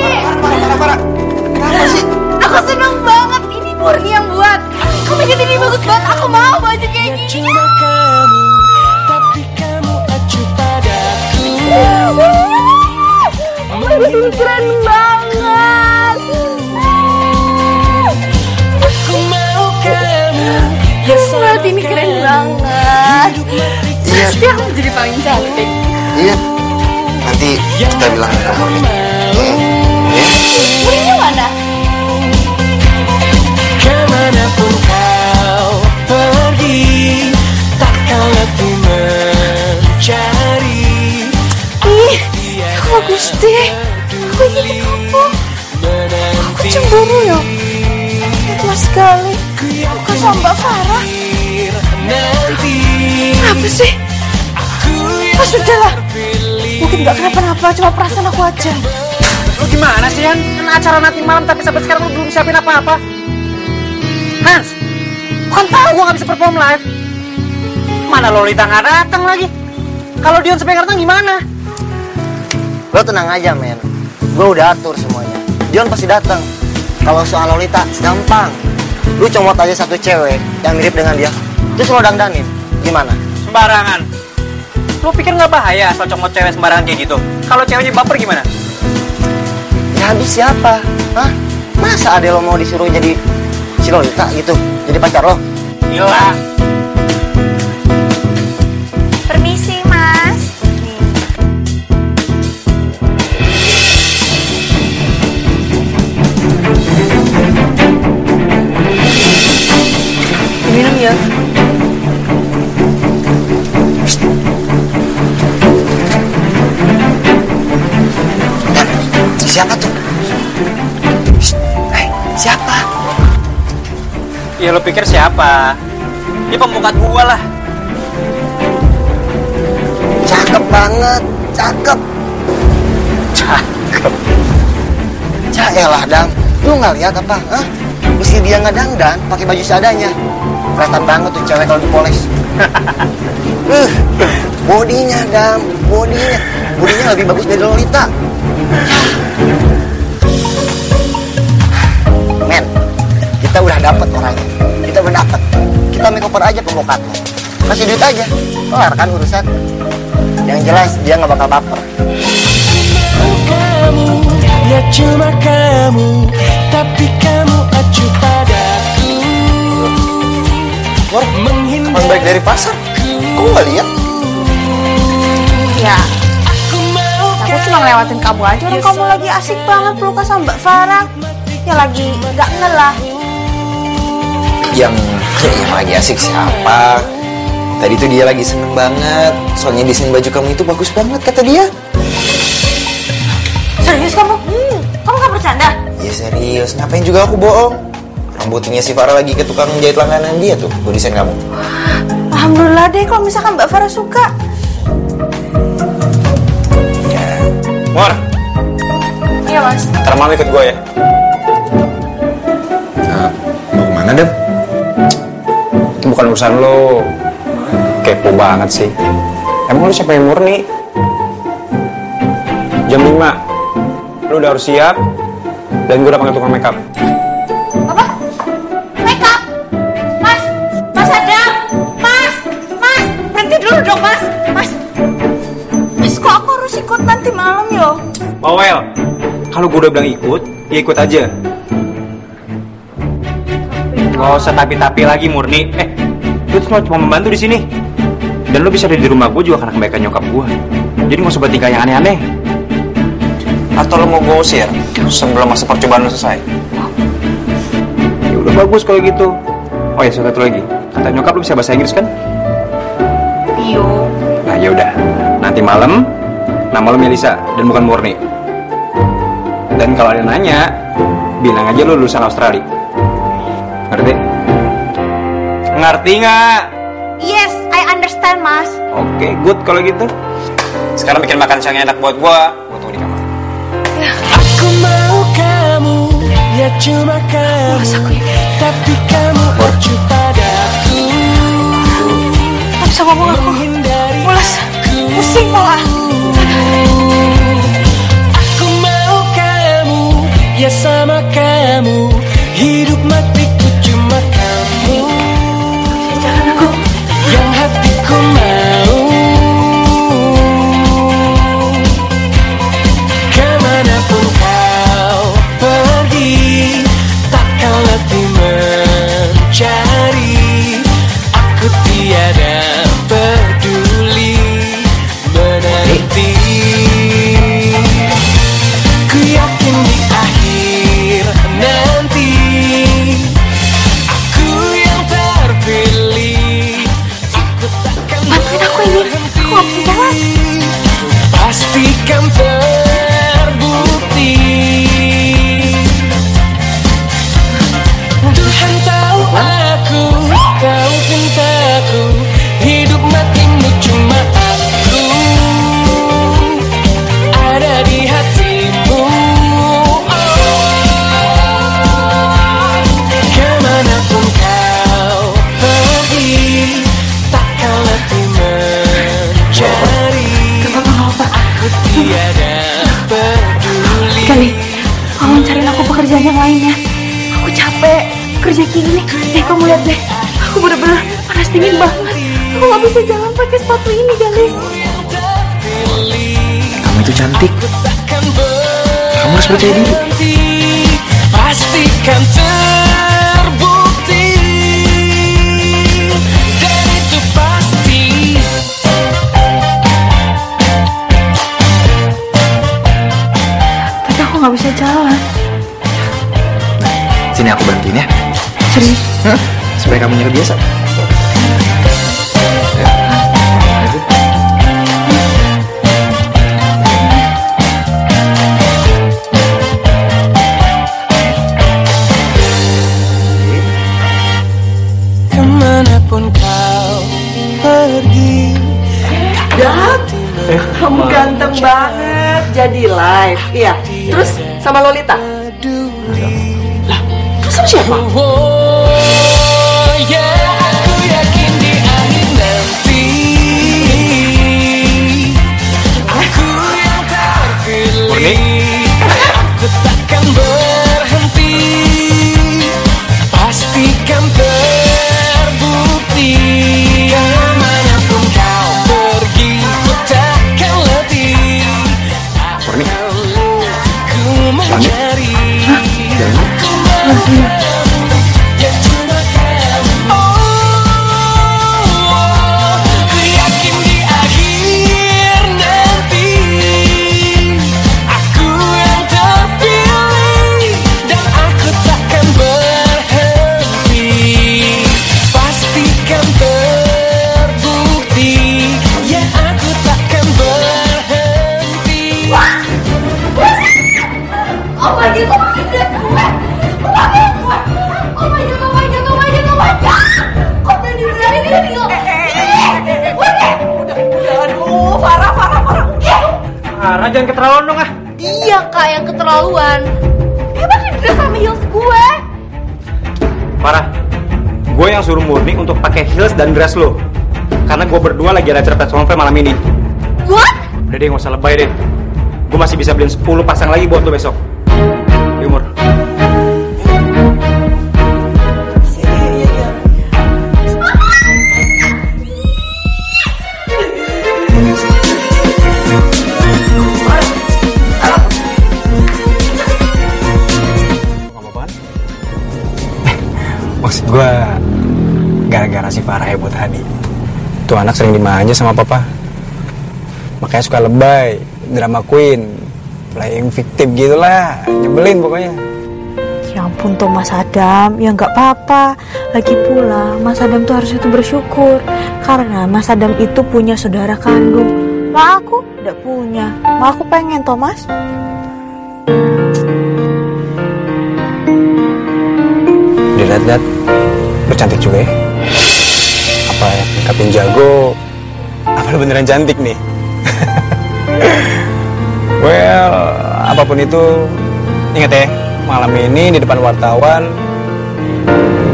Kenapa sih? Aku seneng banget ini Murni yang buat Kamu jadi ini bagus banget Aku mau baju kayak gini keren banget Aku mau kamu. Murni ini keren banget Iya. Pasti aku jadi paling cantik Iya. Nanti kita bilang ke kamu nih. Murninya mana? Ke mana pun kau pergi, takkan letih mencari. Ih, aku bagus deh Aku ingin kamu Aku cemburu ya Lemah sekali Aku sama Mbak Farah Apa sih? Oh sudahlah Mungkin gak kenapa-napa Cuma perasaan aku aja Lu gimana sih, Han? Kan acara nanti malam tapi sampai sekarang lu belum siapin apa-apa. Hans, bukan tahu gua nggak bisa perform live. Mana Lolita nggak datang lagi? Kalau Dion sampai datang gimana? Lo tenang aja men, gue udah atur semuanya. Dion pasti datang. Kalau soal Lolita, gampang. Lu comot aja satu cewek yang mirip dengan dia, terus lo dangdanin. Gimana? Sembarangan. Lu pikir nggak bahaya asal comot cewek sembarangan kayak gitu? Kalau ceweknya baper gimana? Ya habis siapa? Hah? Masa ada lo mau disuruh jadi si Lolita gitu? Jadi pacar lo? Gila. Siapa tuh? Shh, eh, siapa? Ya lu pikir siapa? Ini pembukat gua lah. Cakep banget, cakep. Cakep. Caelah dang, lu nggak lihat apa? Hah? Meski dia nggak dangdan, pakai baju seadanya. Kelihatan banget tuh cewek kalau dipoles. uh, bodinya dam, bodinya, bodinya lebih bagus dari Lolita. Men, kita udah dapet orangnya. Kita udah dapet. Kita makeover aja pembokatnya. Kasih duit aja. Kelar kan urusan. Yang jelas dia nggak bakal baper. kamu, ya cuma kamu, tapi kamu acuh padaku. Mor, kapan balik dari pasar? Kok nggak lihat? Ya Aku cuma ngelewatin kamu aja Orang kamu lagi asik banget pelukan sama Mbak Farah Ya lagi gak ngelah Yang yang lagi asik siapa? Tadi tuh dia lagi seneng banget. Soalnya desain baju kamu itu bagus banget kata dia. Serius kamu? Kamu gak bercanda? Ya serius, ngapain juga aku bohong? Rambutnya si Farah lagi ke tukang jahit langganan dia tuh, buat desain kamu. Alhamdulillah deh kalau misalkan Mbak Farah suka Mor, Iya mas ntar malam ikut gue ya. Nah, mau ke mana, Dep? Bukan urusan lo. Kepo banget sih. Emang lu siapa yang murni? Jam 5. Lu udah harus siap. Dan gue udah panggil tukang makeup. Apa? Makeup? Mas, Mas Adam, Mas, Mas, berhenti dulu dong Mas, Mas, Mas kok aku harus ikut nanti malam yo? Rel, kalau gue udah bilang ikut, ya ikut aja. Gak usah tapi-tapi lagi murni. Eh, lu tuh cuma membantu di sini. Dan lu bisa ada di rumah gue juga karena kebaikan nyokap gue. Jadi gak usah buat tingkah yang aneh-aneh. Atau lo mau gue usir sebelum masa percobaan lo selesai? Ya udah bagus kalau gitu. Oh ya satu lagi. Kata nyokap lu bisa bahasa Inggris kan? Tio. Nah ya udah. Nanti malam nama lu Melisa dan bukan Murni. Dan kalau ada yang nanya, bilang aja lu lulusan Australia. Ngerti nggak? Yes, I understand, Mas. Oke, good kalau gitu. Sekarang bikin makan siang yang enak buat gue. Gue tunggu di kamar. Aku mau kamu, ya cuma kamu Tapi kamu acuh padaku Gak bisa ngomong aku. Mulas, pusing malah. Aku mau kamu, ya sama kamu Hidup matiku hatiku mau. Ke mana pun kau pergi Takkan letih mencari. Aku tiada Pastikan terbukti bisa jalan pakai sepatu ini, Gali. Kamu itu cantik. Kamu harus percaya diri. Pastikan terbukti Dan itu pasti Tapi aku gak bisa jalan. Sini aku bantuin ya. Serius? Hah? Supaya kamu nyari biasa. Jadi live. Iya. Terus sama Lolita? Lah, terus sama siapa? untuk pakai heels dan dress lo. Karena gue berdua lagi ada acara pet malam ini. What? Udah deh, gak usah lebay deh. Gue masih bisa beliin 10 pasang lagi buat lo besok. Umur. Gue gara-gara si Farah ya buat Hani. Tuh anak sering dimanja sama papa. Makanya suka lebay, drama queen, playing victim gitu lah. Nyebelin pokoknya. Ya ampun tuh Mas Adam, ya nggak apa-apa. Lagi pula Mas Adam tuh harus itu bersyukur karena Mas Adam itu punya saudara kandung. Lah aku tidak punya. Lah aku pengen Thomas. Dilihat-lihat, bercantik juga ya. Apa kapten jago? Apa beneran cantik nih? well, apa pun itu, ingat ya, malam ini di depan wartawan,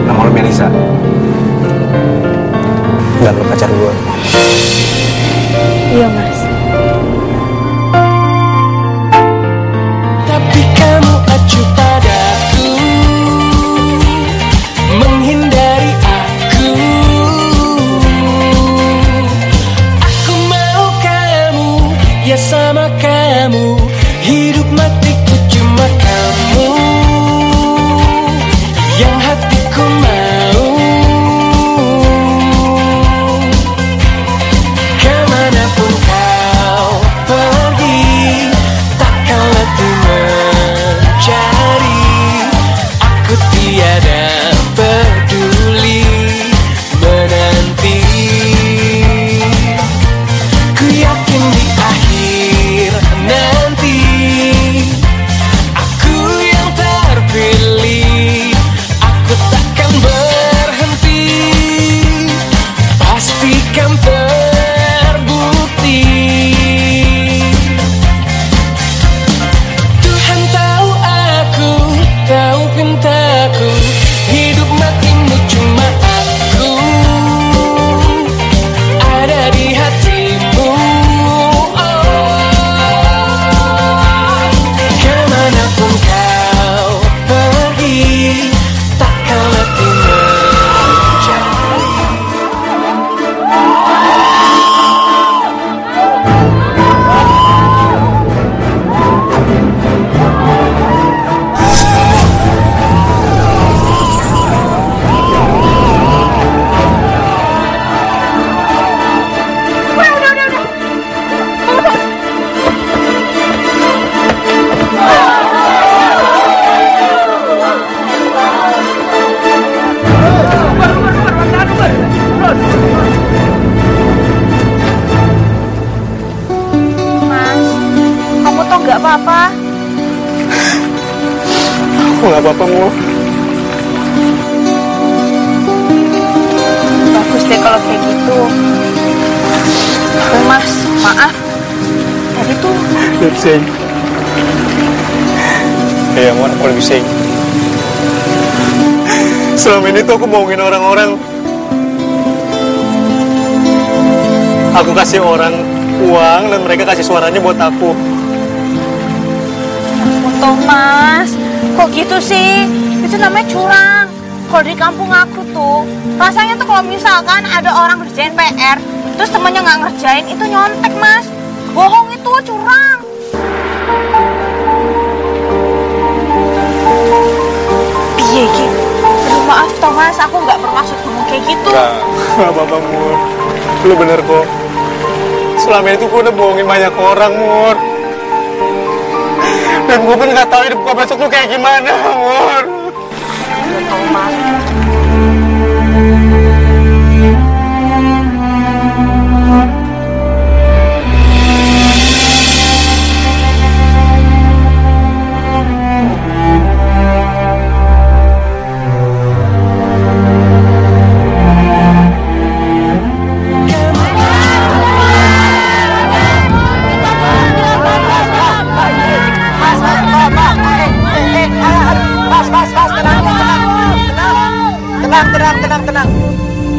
nama lu Melisa. Dan lu pacar gue. Kalau kayak gitu. Tapi Mas, maaf. Tadi tuh Lipsing. Iya, Mon, aku lipsing. Selama ini tuh aku bohongin orang-orang. Aku kasih orang uang dan mereka kasih suaranya buat aku. Untung mas, kok gitu sih? Itu namanya curang. Kalau di kampung aku tuh, rasanya tuh kalau misalkan ada orang ngerjain PR, terus temennya nggak ngerjain, itu nyontek mas. Bohong itu curang. Piye gitu? Maaf Thomas, aku nggak bermaksud ngomong kayak gitu. Gak, gak apa-apa, Mur. Lu bener kok. Selama itu gue udah bohongin banyak orang, Mur. Dan gue pun gak tahu hidup gue besok tuh kayak gimana, Mur. Thomas. Mas,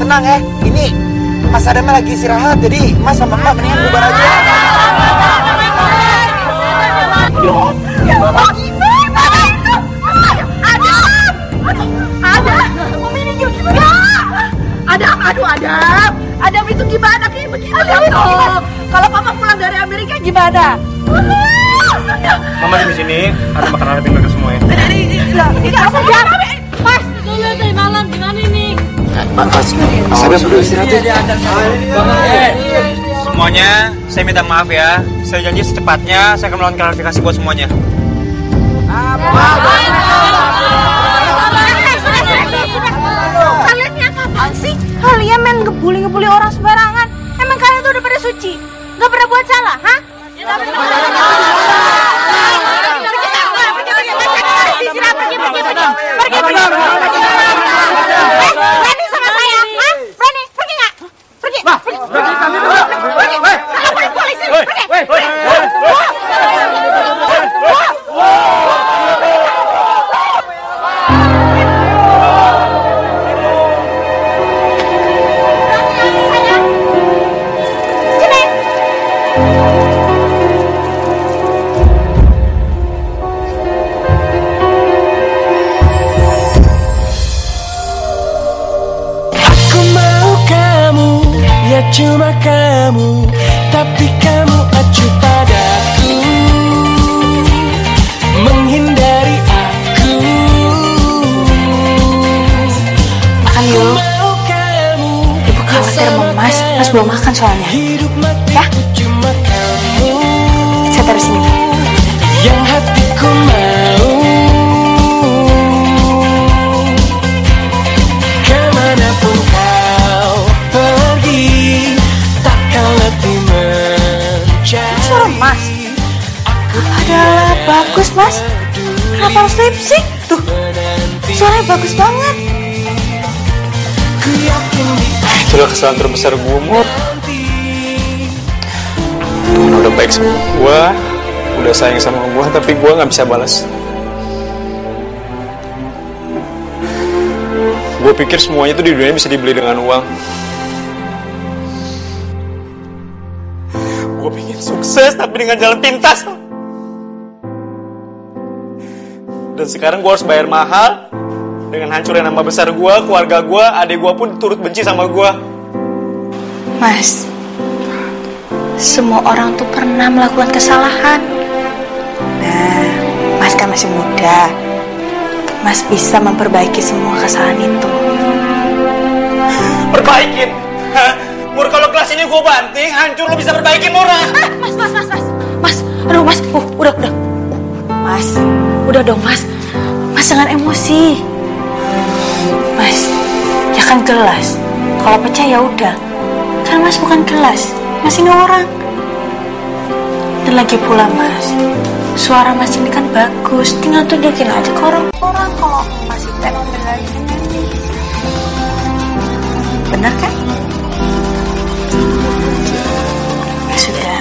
tenang ya. Ini Mas Adam lagi istirahat, jadi Mas sama Mbak mendingan bubar aja. Adam, aduh Adam, Adam itu gimana kayak begini? Adam, kalau papa pulang dari Amerika gimana? Mama di sini ada makanan lebih mereka semua ya. Ini apa Mas, ini? Saya perlu istirahat ya. Semuanya, saya minta maaf ya. Saya janji secepatnya saya akan melakukan klarifikasi buat semuanya. Kalian ini apaan sih? Kalian main ngebully-ngebully orang sembarangan. Cuma kamu Tapi kamu acuh padaku Menghindari aku Makan yuk. Ibu khawatir sama Mas. Mas belum makan soalnya. Mas. Kenapa harus lipstick? Tuh, suaranya bagus banget. Itulah kesalahan terbesar gue, Mur. Tuhan udah baik sama gue, udah sayang sama gue, tapi gue nggak bisa balas. Gue pikir semuanya tuh di dunia bisa dibeli dengan uang. Gue pengen sukses tapi dengan jalan pintas. Dan sekarang gue harus bayar mahal dengan hancurin nama besar gue, keluarga gue, adik gue pun turut benci sama gue. Mas, semua orang tuh pernah melakukan kesalahan. Nah, Mas kan masih muda. Mas bisa memperbaiki semua kesalahan itu. Perbaikin? Hah? Mur, kalau kelas ini gue banting, hancur lo bisa perbaikin, Mur. Mas, mas, mas, mas, mas, aduh mas, uh, udah, udah, mas, udah dong mas, mas jangan emosi, mas, ya kan gelas, kalau pecah ya udah, kan mas bukan gelas, mas ini orang, dan lagi pula mas, suara mas ini kan bagus, tinggal tunjukin aja ke orang-orang kalau mas beneran penyanyi, bener kan? Ya sudah,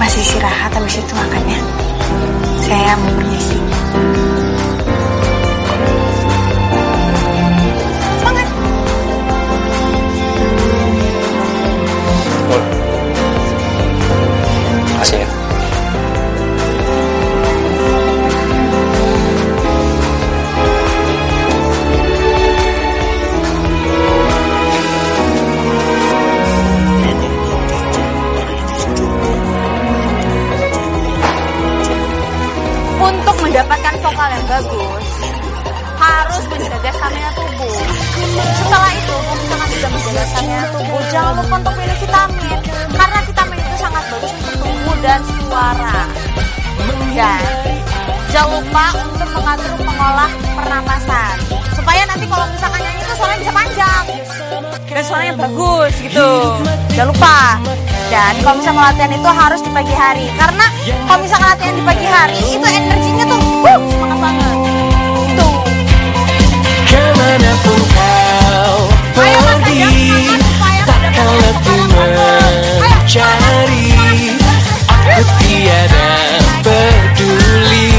masih istirahat habis itu makannya. Saya mau permisi. Semangat. Mendapatkan vokal yang bagus, harus menjaga stamina tubuh. Setelah itu, kalau misalkan sudah menjaga stamina tubuh, jangan lupa untuk minum vitamin. Karena vitamin itu sangat bagus untuk tubuh dan suara. Dan jangan lupa untuk mengatur mengolah pernapasan. Supaya nanti kalau misalkan nyanyi itu suaranya bisa panjang. Dan suaranya bagus gitu. Jangan lupa. Dan kalau misalnya latihan itu harus di pagi hari. Karena kalau misalkan latihan di pagi hari, itu energinya tuh wuh, semangat banget. Tuh. Ke mana pun kau pergi Takkan mencari Aku tiada peduli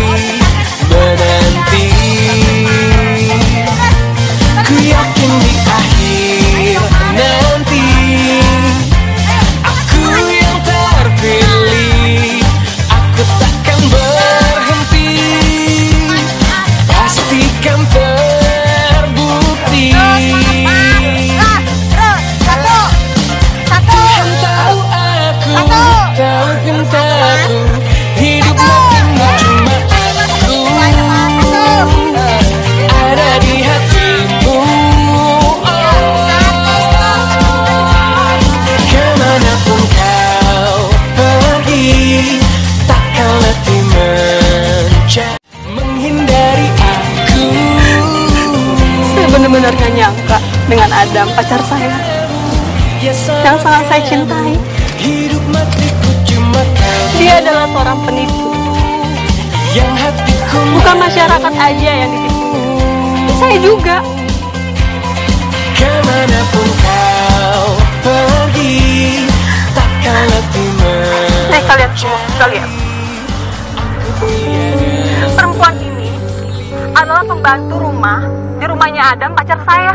nggak nyangka dengan Adam pacar saya yang sangat saya cintai. Dia adalah seorang penipu. Bukan masyarakat aja yang ditipu. Saya juga. Ke mana pun kau pergi Takkan letih Nih kalian semua, kalian. Perempuan ini adalah pembantu rumah di rumahnya Adam pacar saya.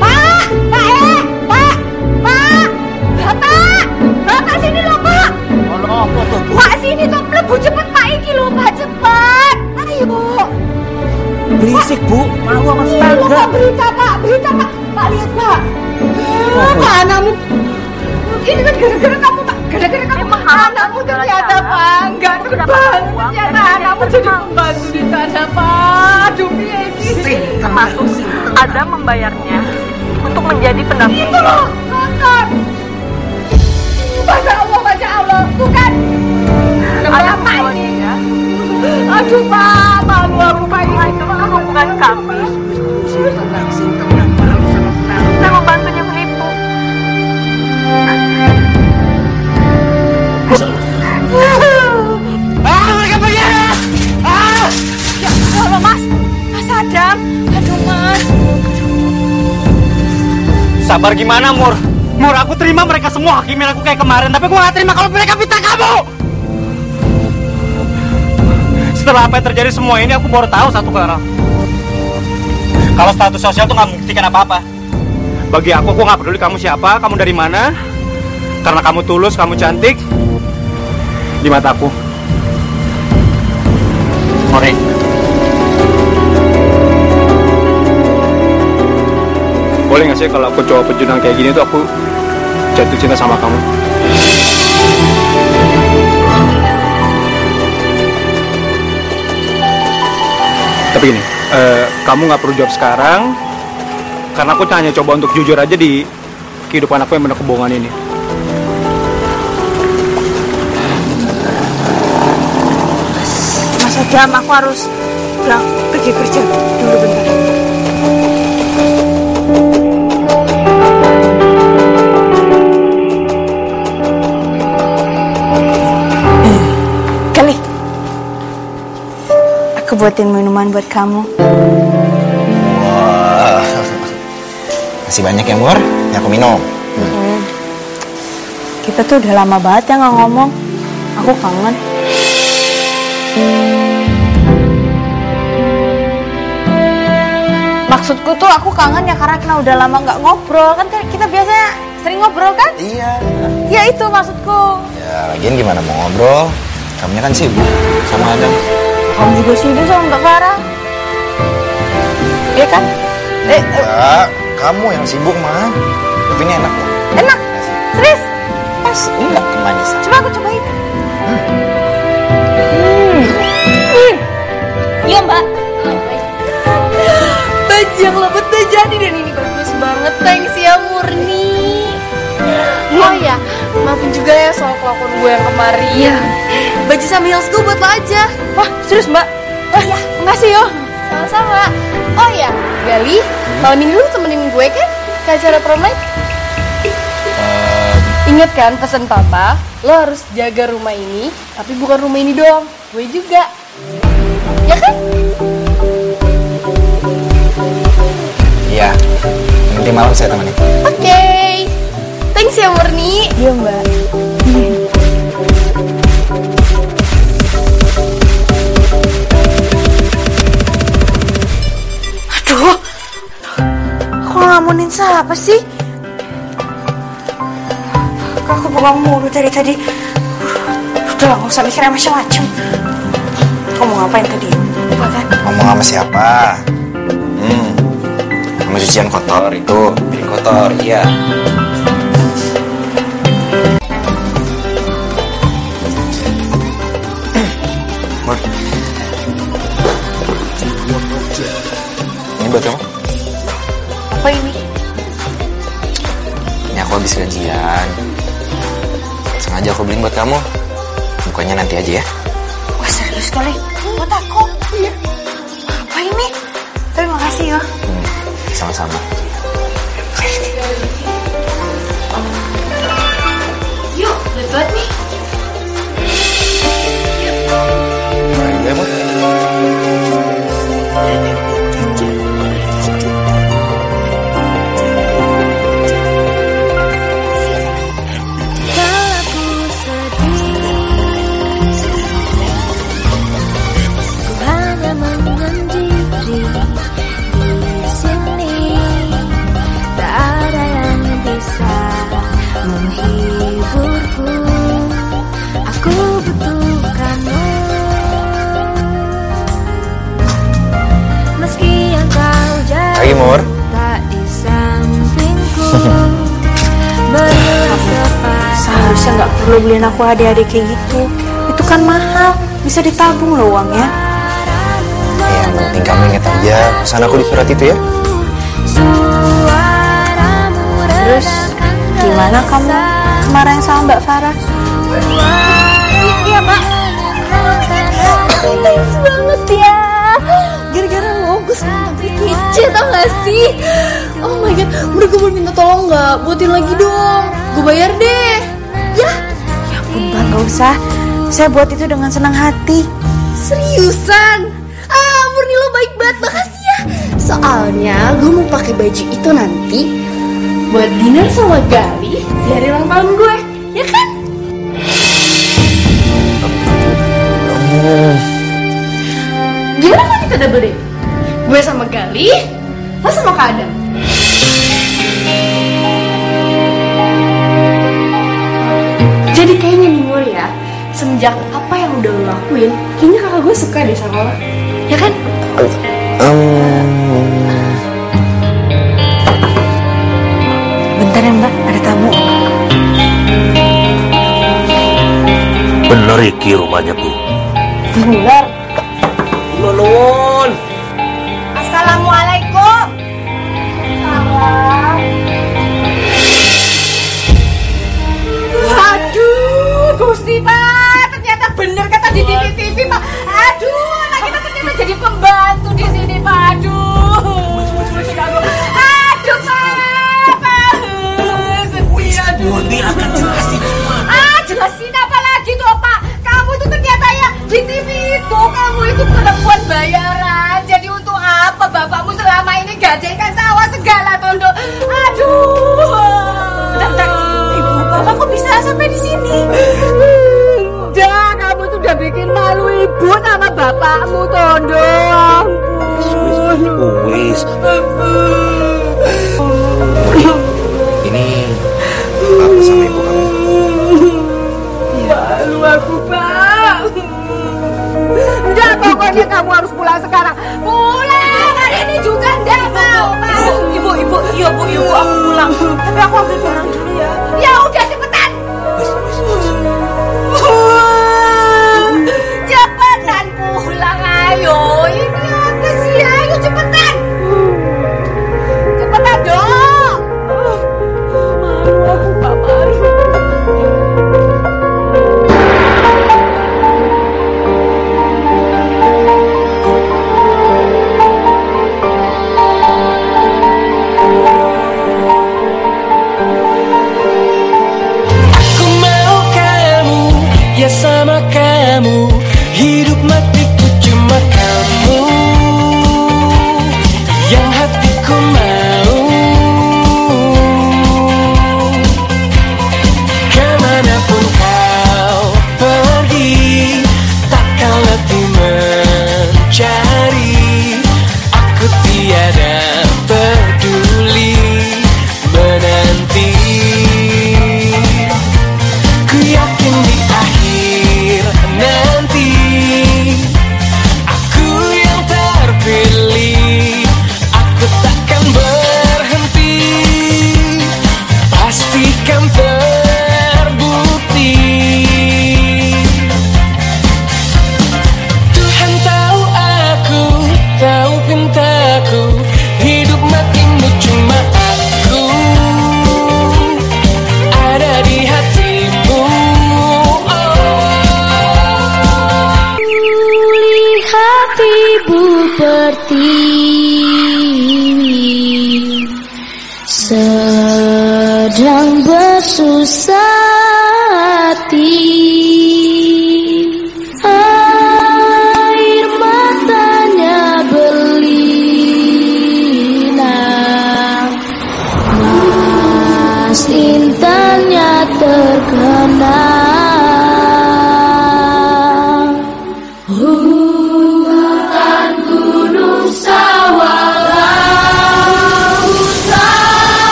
Pak! Pak eh! Pak! Pak! Bapak! Bapak sini loh Pak! Pak sini toh mlebu cepet Pak iki loh Pak cepet! Ayo! Berisik, Bu. Malu sama Ini loh Pak berita Pak! Berita Pak! Pak lihat Pak! Pak anakmu ini kan gara-gara kamu Pak! Gara-gara kamu anakmu ternyata Pak! Enggak terbang! Ternyata anakmu jadi pembantu di sana Pak! Aduh piye iki? Termasuk Adam membayarnya untuk menjadi pendamping. Itu loh! Nonton! Masya Allah, Masya Allah! Kan! Adam Bapak membawa ini! dia Aduh Pak! Malu aku Pak ini! itu hubungan kami. Saya membantunya menipu. Sabar gimana, Mur? Mur, aku terima mereka semua hakimin aku kayak kemarin, tapi aku gak terima kalau mereka fitnah kamu! Setelah apa yang terjadi semua ini, aku baru tahu satu Clara. Kalau status sosial tuh gak membuktikan apa-apa. Bagi aku, aku gak peduli kamu siapa, kamu dari mana. Karena kamu tulus, kamu cantik. Di mataku. Mori. Boleh gak sih kalau aku cowok pecundang kayak gini tuh aku jatuh cinta sama kamu? Tapi gini, eh, kamu nggak perlu jawab sekarang, karena aku hanya coba untuk jujur aja di kehidupan aku yang benar kebohongan ini. Mas Adam, aku harus pulang pergi kerja buatin minuman buat kamu. Wah. Masih banyak ya, Mur? Yang aku minum. Kita tuh udah lama banget ya nggak ngomong. Aku kangen. Maksudku tuh aku kangen ya karena kita udah lama nggak ngobrol kan kita biasanya sering ngobrol kan? Iya. Ya itu maksudku. Ya, lagian gimana mau ngobrol? Kamunya kan sibuk sama Adam. Kamu juga sibuk sama Mbak Farah. Iya kan? Eh, eh, Enggak, kamu yang sibuk mah. Tapi ini enak loh. enak. Serius? Pas enggak kemanisan. Coba aku cobain. Iya mbak Baju yang lo udah jadi dan ini bagus banget Thanks ya Murni Oh ya Maafin juga ya soal kelakuan gue yang kemarin. Iya. Baju sama heels gue buat lo aja. Wah serius mbak? Wah ya, makasih yo. Sama-sama. Oh ya Gali Malam ini lu temenin gue kan? Ke acara prom night? Ingat kan pesan papa? Lo harus jaga rumah ini Tapi bukan rumah ini doang. Gue juga. Ya kan? Iya. Nanti malam saya temenin. Oke Thanks ya Murni Iya mbak. Aduh, aku ngelamunin siapa sih? Kok aku bengong mulu dari tadi? Udah lah, nggak usah mikir yang macam-macam. Kamu ngapain tadi? Apa kan? Ngomong sama siapa? Hmm. Sama cucian kotor itu piring kotor, iya. Kamu. Bukannya nanti aja ya. Wah serius kali? Buat aku? Iya. Apa ini? Terima kasih ya. Sama-sama. Yuk, udah telat nih. Ya, perlu beliin aku adik-adik kayak gitu. Itu kan mahal. Bisa ditabung loh uangnya. Ya, yang penting kamu ingat aja pesan aku di surat itu ya. Terus gimana kamu kemarin sama Mbak Farah? Iya mbak Thanks banget ya Gara-gara lo gue sekarang tapi kece tau gak sih? Oh my god, udah gue minta tolong gak? Buatin lagi dong, gue bayar deh nggak usah. Saya buat itu dengan senang hati. seriusan? Ah, murni lo baik banget, makasih ya Soalnya gue mau pakai baju itu nanti Buat dinner sama Gali di hari ulang tahun gue, ya kan? Gimana kalau kita double date? Gue sama Gali, lo sama Kak Adam udah lo lakuin Kayaknya kakak gue suka deh sama lo Ya kan? Bentar ya Mbak, ada tamu. Bener iki rumahnya bu. Benar. Nuwun. Itu perempuan bayaran. Jadi untuk apa bapakmu selama ini gadaikan sawah segala tondo? Aduh. Bentar, Ibu, Bapak kok bisa sampai di sini? Udah, kamu tuh udah bikin malu ibu sama bapakmu tondo. Ampun. Wis. Ini ibu, iya bu, iya bu, aku pulang. Tapi aku ambil barang dulu ya. Ya udah cepetan.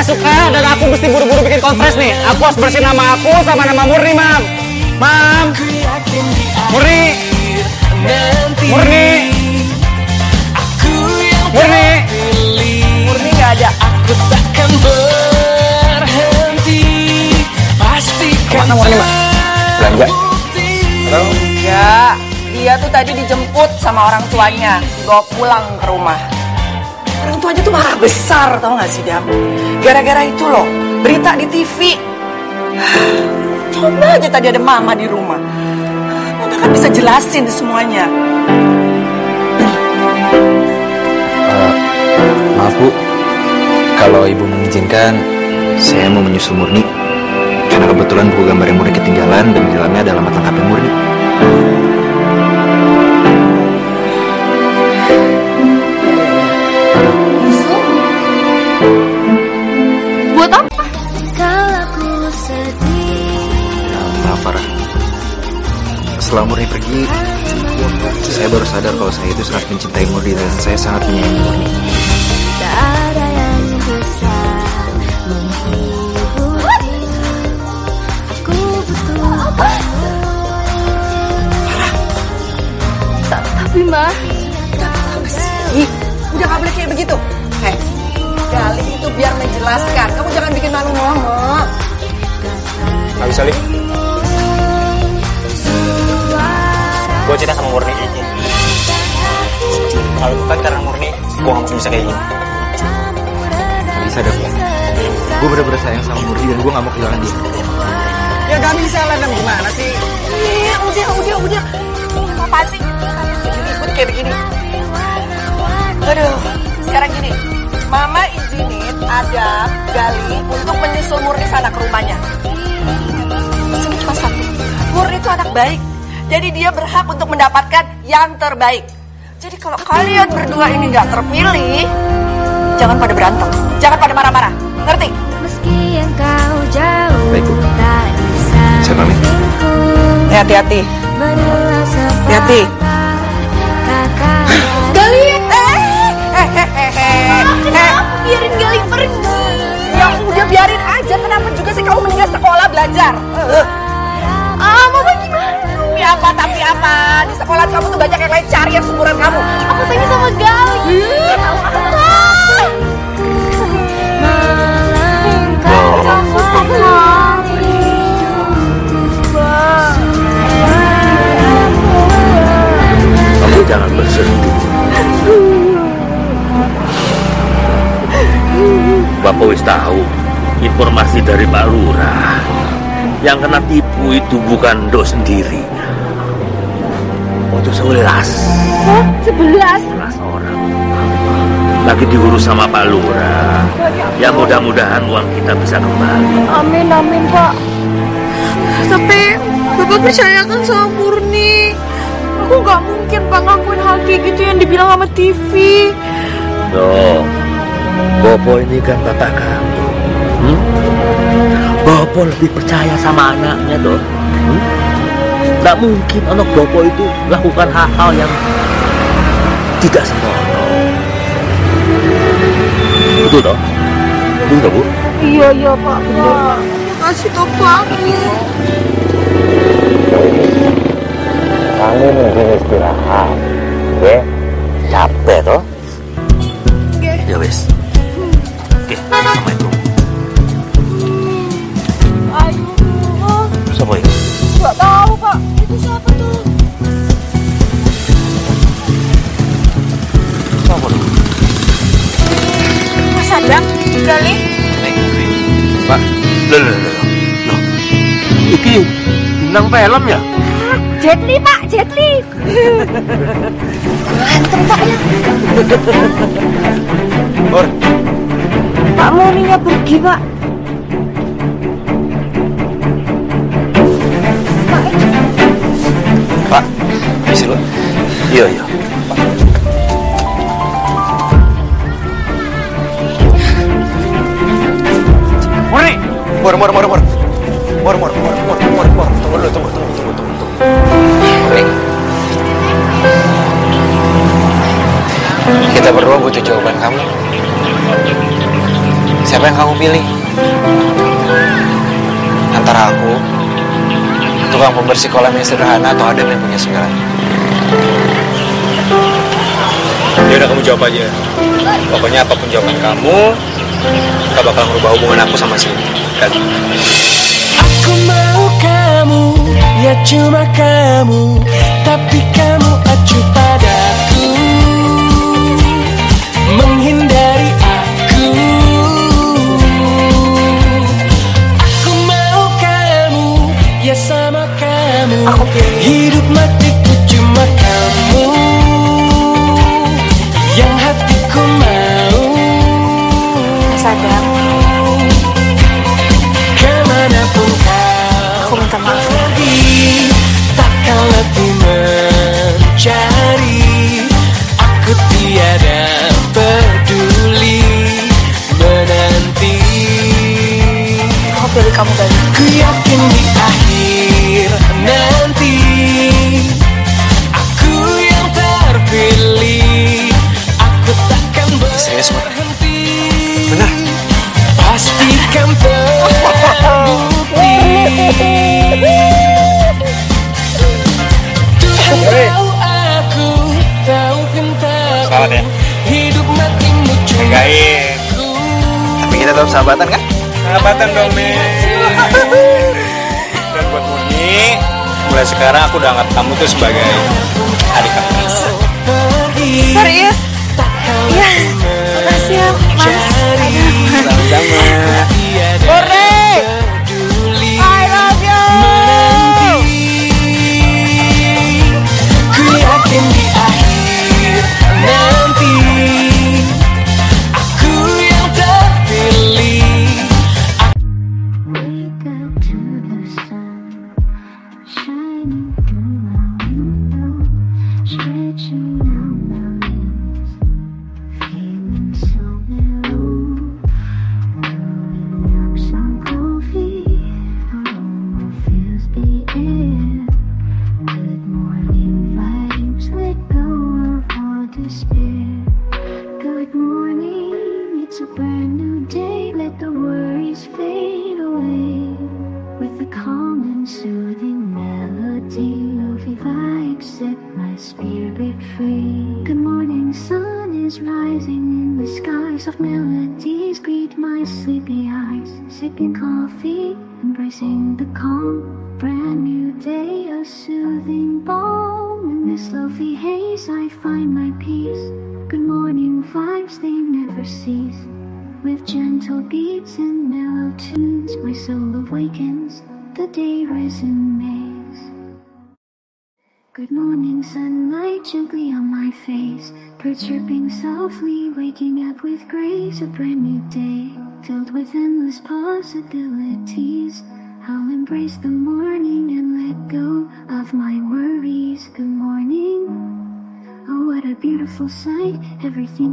Gak suka dan aku mesti buru-buru bikin konfres nih. Aku harus bersihin nama aku sama nama Murni, Mam. Mam. Murni. Murni. Murni. Murni nggak ada. Aku takkan berhenti. Pastikan Ke mana Murni, Mak? Belanja. Enggak, dia tuh tadi dijemput sama orang tuanya, dibawa pulang ke rumah. Orang tuanya tuh marah besar, tau gak sih, Dam? Gara-gara itu loh, berita di TV. Coba aja tadi ada mama di rumah. Mama kan bisa jelasin semuanya. Maaf Bu, kalau Ibu mengizinkan, saya mau menyusul Murni. Karena kebetulan buku gambarnya Murni ketinggalan dan di dalamnya ada alamat lengkapnya Murni. Setelah Murni pergi, saya baru sadar kalau saya itu sangat mencintai Murni dan saya sangat menyayangi Murni. Tapi mah, Ih, udah gak boleh kayak begitu. Hei, Galih itu biar menjelaskan. Kamu jangan bikin malu mama. Gak bisa, Gue cinta sama Murni. Kalau bukan karena Murni, gue gak mungkin bisa kayak gini. Gak bisa deh. Gue bener-bener sayang sama Murni dan gue gak mau kehilangan dia. Ya gak bisa lah, Dam. Gimana sih? Ih, udah, udah, udah. Apa sih? Ribut kayak begini. Aduh, sekarang gini. Mama izinin Adam, Gali untuk menyusul Murni sana ke rumahnya. Cuma satu. Murni itu anak baik. Jadi dia berhak untuk mendapatkan yang terbaik. Jadi kalau kalian berdua ini nggak terpilih, jangan pada berantem, jangan pada marah-marah. Ngerti? Meski engkau jauh Baik, tak bisa. Ya, hati-hati. Hati-hati. Gali! Eh, eh, eh, eh, eh. Kenapa biarin Gali pergi? Ya udah biarin aja. Kenapa juga sih kamu mendingan sekolah belajar? Eh. Apa, tapi apa? Di sekolah kamu tuh banyak yang lain cari yang seumuran kamu. Aku pengen sama Gali. Kamu jangan bersedih. Bapak wis tahu informasi dari Pak Lurah. Yang kena tipu itu bukan do sendiri. Ojo sebelas. Hah? Sebelas? Sebelas orang. Lagi diurus sama Pak Lurah. Ya mudah-mudahan uang kita bisa kembali. Amin, amin, Pak. Tapi Bapak percayakan sama Murni. Aku nggak mungkin Pak ngakuin hal kayak gitu yang dibilang sama TV. Loh, Bopo ini kan bapak kamu. Hmm? Bopo lebih percaya sama anaknya toh. Hmm? Nggak mungkin anak Bopo itu lakukan hal-hal yang tidak senonoh. Betul toh? Betul toh, Bu? Iya, iya, Pak. Bener. Kasih tau aku. Kamu mungkin istirahat. Oke? Capek toh? Ya wes. Oke, Assalamualaikum. Siapa tuh? Mas Adam, Gali. Pak. Loh, loh, loh, loh. Loh, Iki bintang film ya? Jetli, Pak. Jetli. Ganteng, Pak. Ya. Mur, Pak Murninya pergi, Pak. Pak, isi lu. Iya, iya. Mur, mur, mur, mur. Mur, mur, mur, mur, mur, mur. Tunggu dulu, tunggu, tunggu, tunggu, tunggu, tunggu. Murni. Kita berdua butuh jawaban kamu. Siapa yang kamu pilih? Antara aku, tukang pembersih kolam yang sederhana atau Adam yang punya segalanya? Ya udah kamu jawab aja. Pokoknya apa pun jawaban kamu, gak bakal merubah hubungan aku sama si Aku mau kamu, ya cuma kamu Tapi kamu acuh padaku. Menghindari aku. Aku mau kamu, ya sama kamu. Hidup matiku cuma kamu. Yang hatiku mau. Sadam, mencari. Aku tiada peduli Menanti. Aku pilih kamu Ku yakin di akhir nanti sahabatan kan? Sahabatan dong, Mi. Dan buat Murni, mulai sekarang aku udah anggap kamu tuh sebagai adik aku. Serius? Iya, makasih ya, Mas. Sama-sama.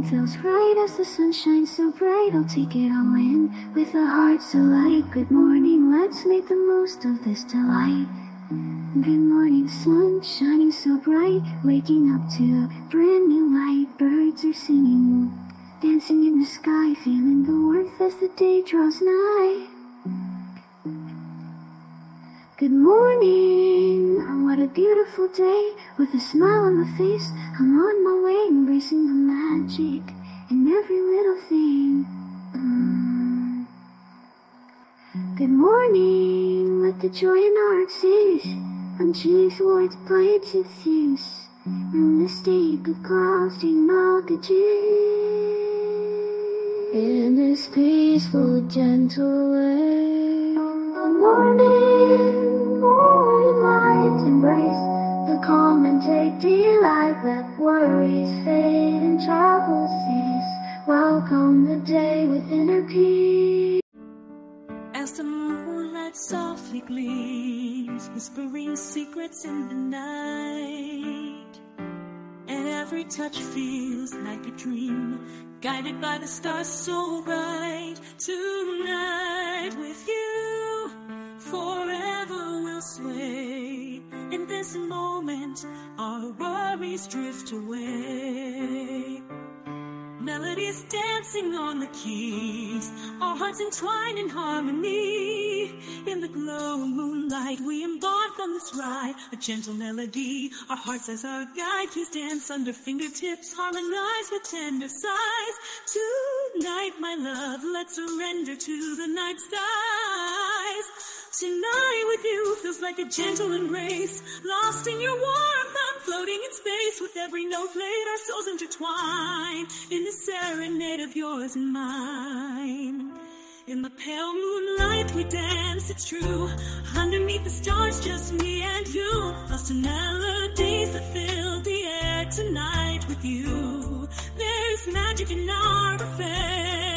Feels right as the sun shines so bright. I'll take it all in with a heart so light. Good morning, let's make the most of this delight. Good morning, sun shining so bright. Waking up to a brand new light. Birds are singing, dancing in the sky. Feeling the warmth as the day draws nigh. Good morning, oh, what a beautiful day. With a smile on my face, I'm on my way, embracing the magic in every little thing. Mm. Good morning, let the joy in our cease. I'm chilling towards bright things. In the state of clouds, In this peaceful, gentle way. Good morning, embrace the calm and take delight. Let worries fade and troubles cease. Welcome the day with inner peace. As the moonlight softly gleams, whispering secrets in the night. And every touch feels like a dream, guided by the stars so bright. Tonight with you, forever this moment, our worries drift away. Melodies dancing on the keys, our hearts entwined in harmony. In the glow of moonlight, we embark on this ride, a gentle melody. Our hearts as our guide, please dance under fingertips, harmonize with tender sighs. Tonight, my love, let's surrender to the night skies. Tonight with you feels like a gentle embrace, lost in your warmth, I'm floating in space. With every note played, our souls intertwine in the serenade of yours and mine. In the pale moonlight we dance, it's true. Underneath the stars, just me and you. Lost in melodies that fill the air tonight with you. There's magic in our affair.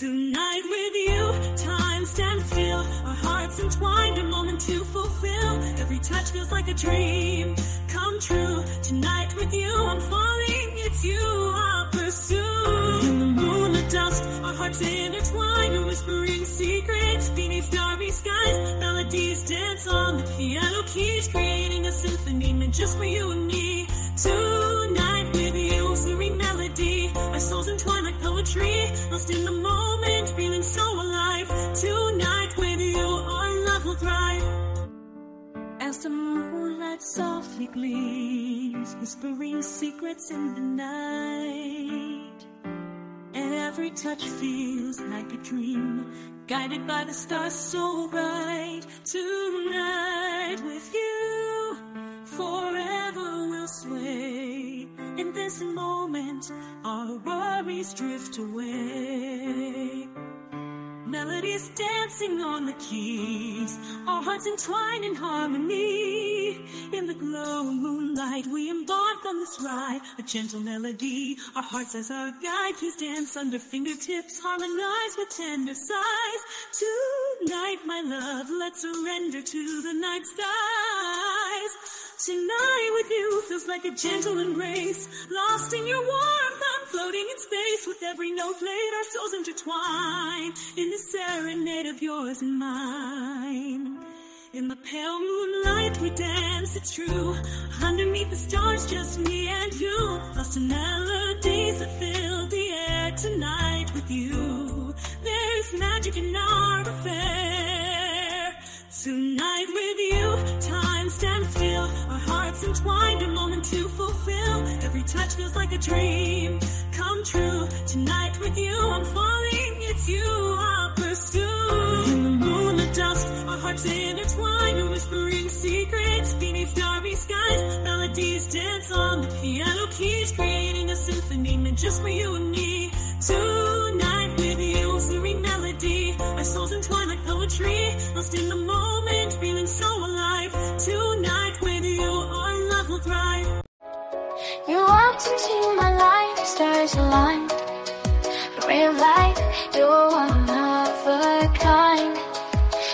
Tonight with you, time stands still. Our hearts entwined, a moment to fulfill. Every touch feels like a dream come true. Tonight with you, I'm falling. It's you I'll pursue. In the moonlit dusk, our hearts intertwine, whispering secrets beneath starry skies. Melodies dance on the piano keys, creating a symphony meant just for you and me. Tonight serene melody. Our souls entwine like poetry, lost in the moment, feeling so alive. Tonight with you, our love will thrive. As the moonlight softly gleams, whispering secrets in the night. Every touch feels like a dream, guided by the stars so bright. Tonight with you, forever we'll sway. In this moment, our worries drift away. Melodies dancing on the keys, our hearts entwined in harmony. In the glow of moonlight, we embark on this ride, a gentle melody. Our hearts as our guide, please dance under fingertips, harmonize with tender sighs. Tonight, my love, let's surrender to the night skies. Tonight with you feels like a gentle embrace. Lost in your warmth, I'm floating in space. With every note played, our souls intertwine in the serenade of yours and mine. In the pale moonlight we dance, it's true. Underneath the stars, just me and you. Lost in melodies that fill the air tonight with you. There's magic in our affair. Tonight with you, time stands still. Our hearts entwined, a moment to fulfill. Every touch feels like a dream come true. Tonight with you, I'm falling. It's you I'll pursue. In the moonlit dusk, our hearts intertwine, whispering secrets beneath starry skies. Melodies dance on the piano keys, creating a symphony meant just for you and me. Tonight with you, serene melody. Our souls entwine like poetry, lost in the moment, feeling so alive. Tonight with you, our love will thrive. You walked into my life, stars aligned. Real life, you're one of a kind.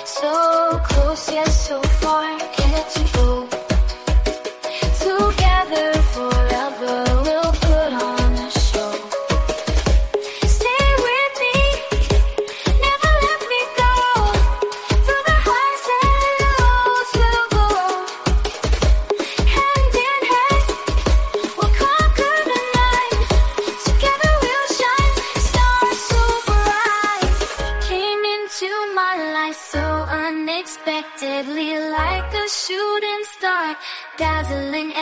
So close yet so far, can't you go? Dazzling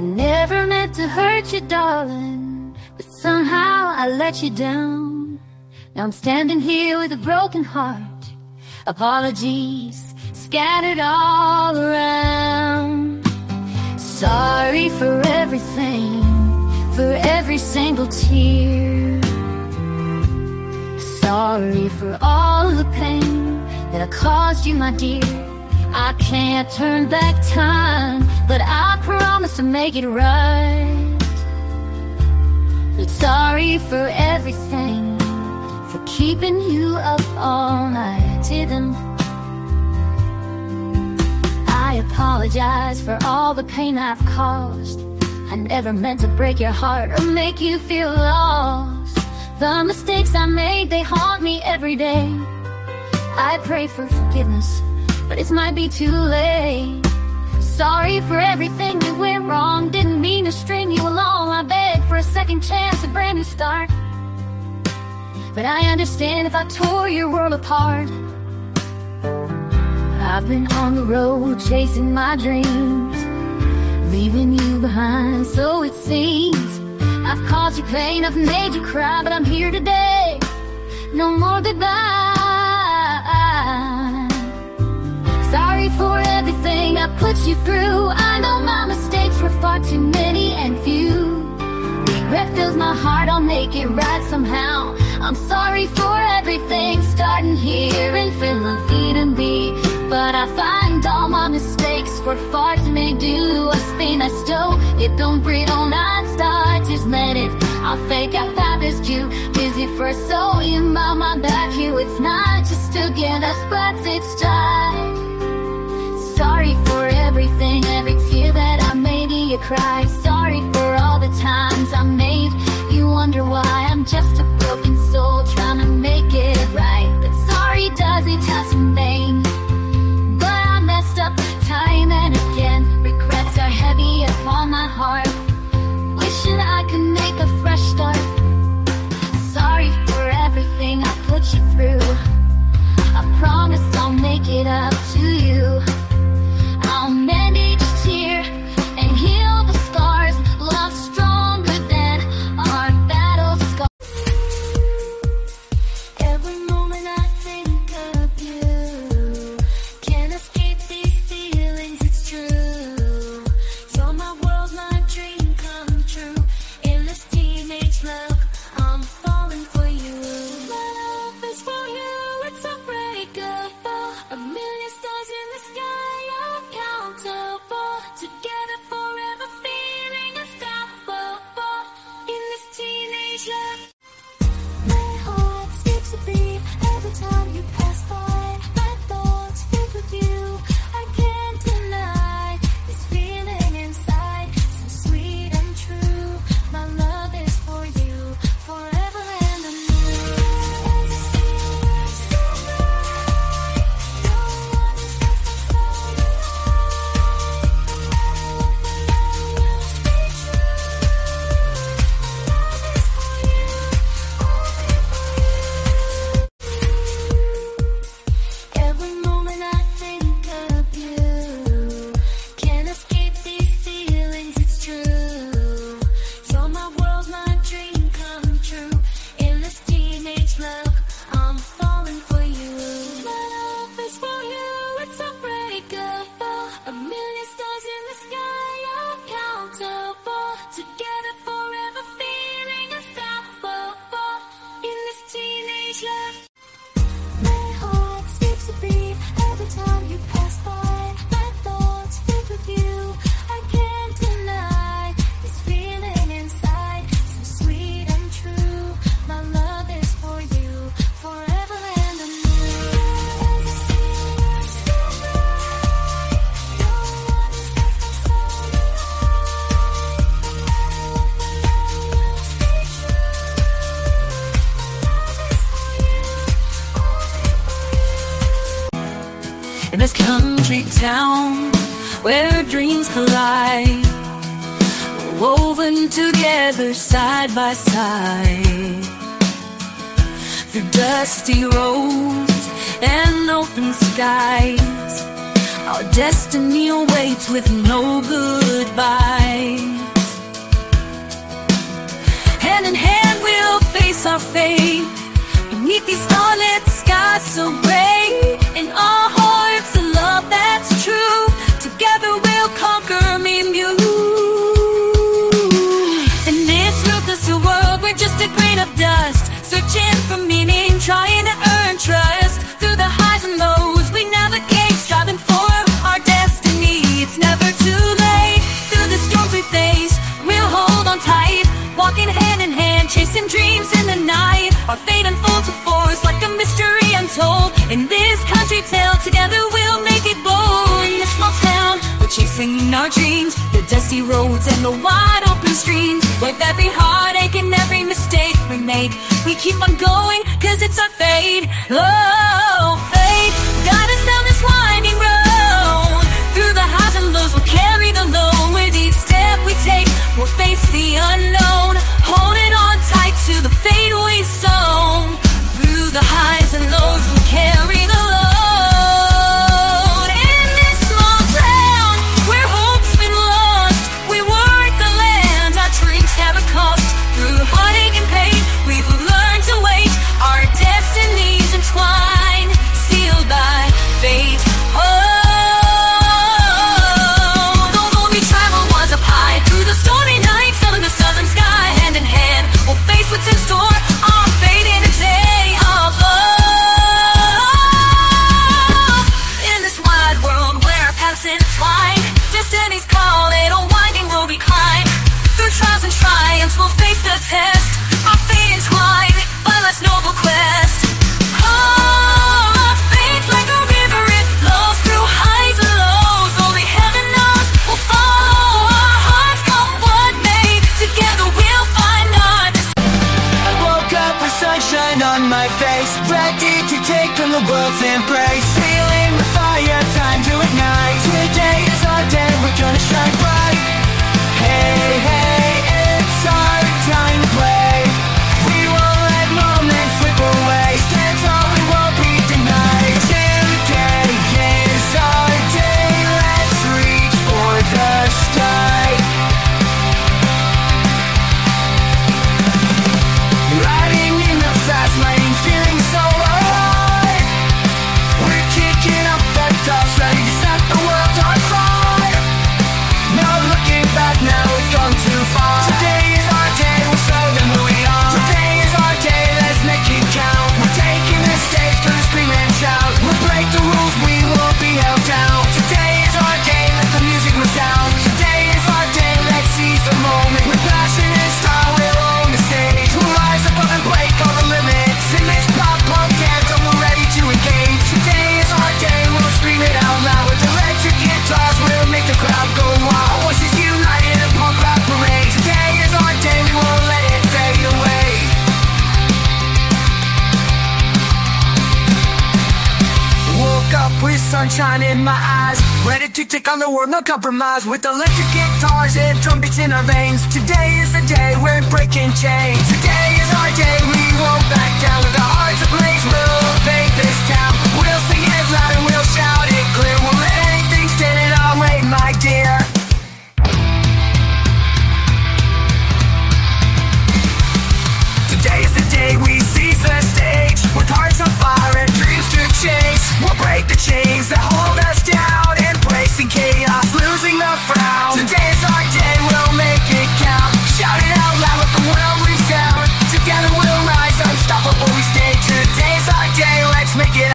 I never meant to hurt you, darling, but somehow I let you down. Now I'm standing here with a broken heart. Apologies scattered all around. Sorry for everything, for every single tear. Sorry for all the pain that I caused you, my dear. I can't turn back time, but I promise to make it right. But sorry for everything, for keeping you up all night. Didn't I apologize for all the pain I've caused? I never meant to break your heart or make you feel lost. The mistakes I made, they haunt me every day. I pray for forgiveness, but it might be too late. Sorry for everything that went wrong. Didn't mean to string you along. I beg for a second chance, a brand new start. But I understand if I tore your world apart. I've been on the road chasing my dreams, leaving you behind. So it seems I've caused you pain, I've made you cry, but I'm here today. No more goodbye. For everything I put you through. I know my mistakes were far too many and few. Regret fills my heart, I'll make it right somehow. I'm sorry for everything, starting here in Philadelphia. But I find all my mistakes for far too many do. A spin, I stole, it don't breathe on nine start, just let it. I'll fake out that is you, busy for so in my mind back you. It's not just to get us, but it's time. Sorry for everything, every tear that I made you cry. Sorry for all the times I made you wonder why I'm just a broken soul trying to make it right. But sorry doesn't touch in vain. But I messed up time and again. Regrets are heavy upon my heart. Wishing I could make a fresh start. Sorry for everything I put you through. I promise I'll make it up to you. together side by side through dusty roads and open skies. Our destiny awaits with no goodbyes. Hand in hand, we'll face our fate beneath these starlit skies so gray and all. Searching for meaning, trying to earn trust. Through the highs and lows we navigate Striving for our destiny, it's never too late. Through the storms we face, we'll hold on tight. Walking hand in hand, chasing dreams in the night. Our fate unfolds before us like a mystery untold. In this country tale, together we'll make it bold. In this small town, we're chasing our dreams. The dusty roads and the wide open streams. With every heartache and every mistake we make we keep on going, cause it's our fate. Oh, fate, guide us down this winding road. Through the highs and lows, we'll carry the load. With each step we take, we'll face the unknown. Holding on tight to the fate we sown. Through the highs and lows, no compromise with electric guitars and drum beats in our veins. Today is the day we're breaking chains. Today is our day, we won't back down with our hearts ablaze.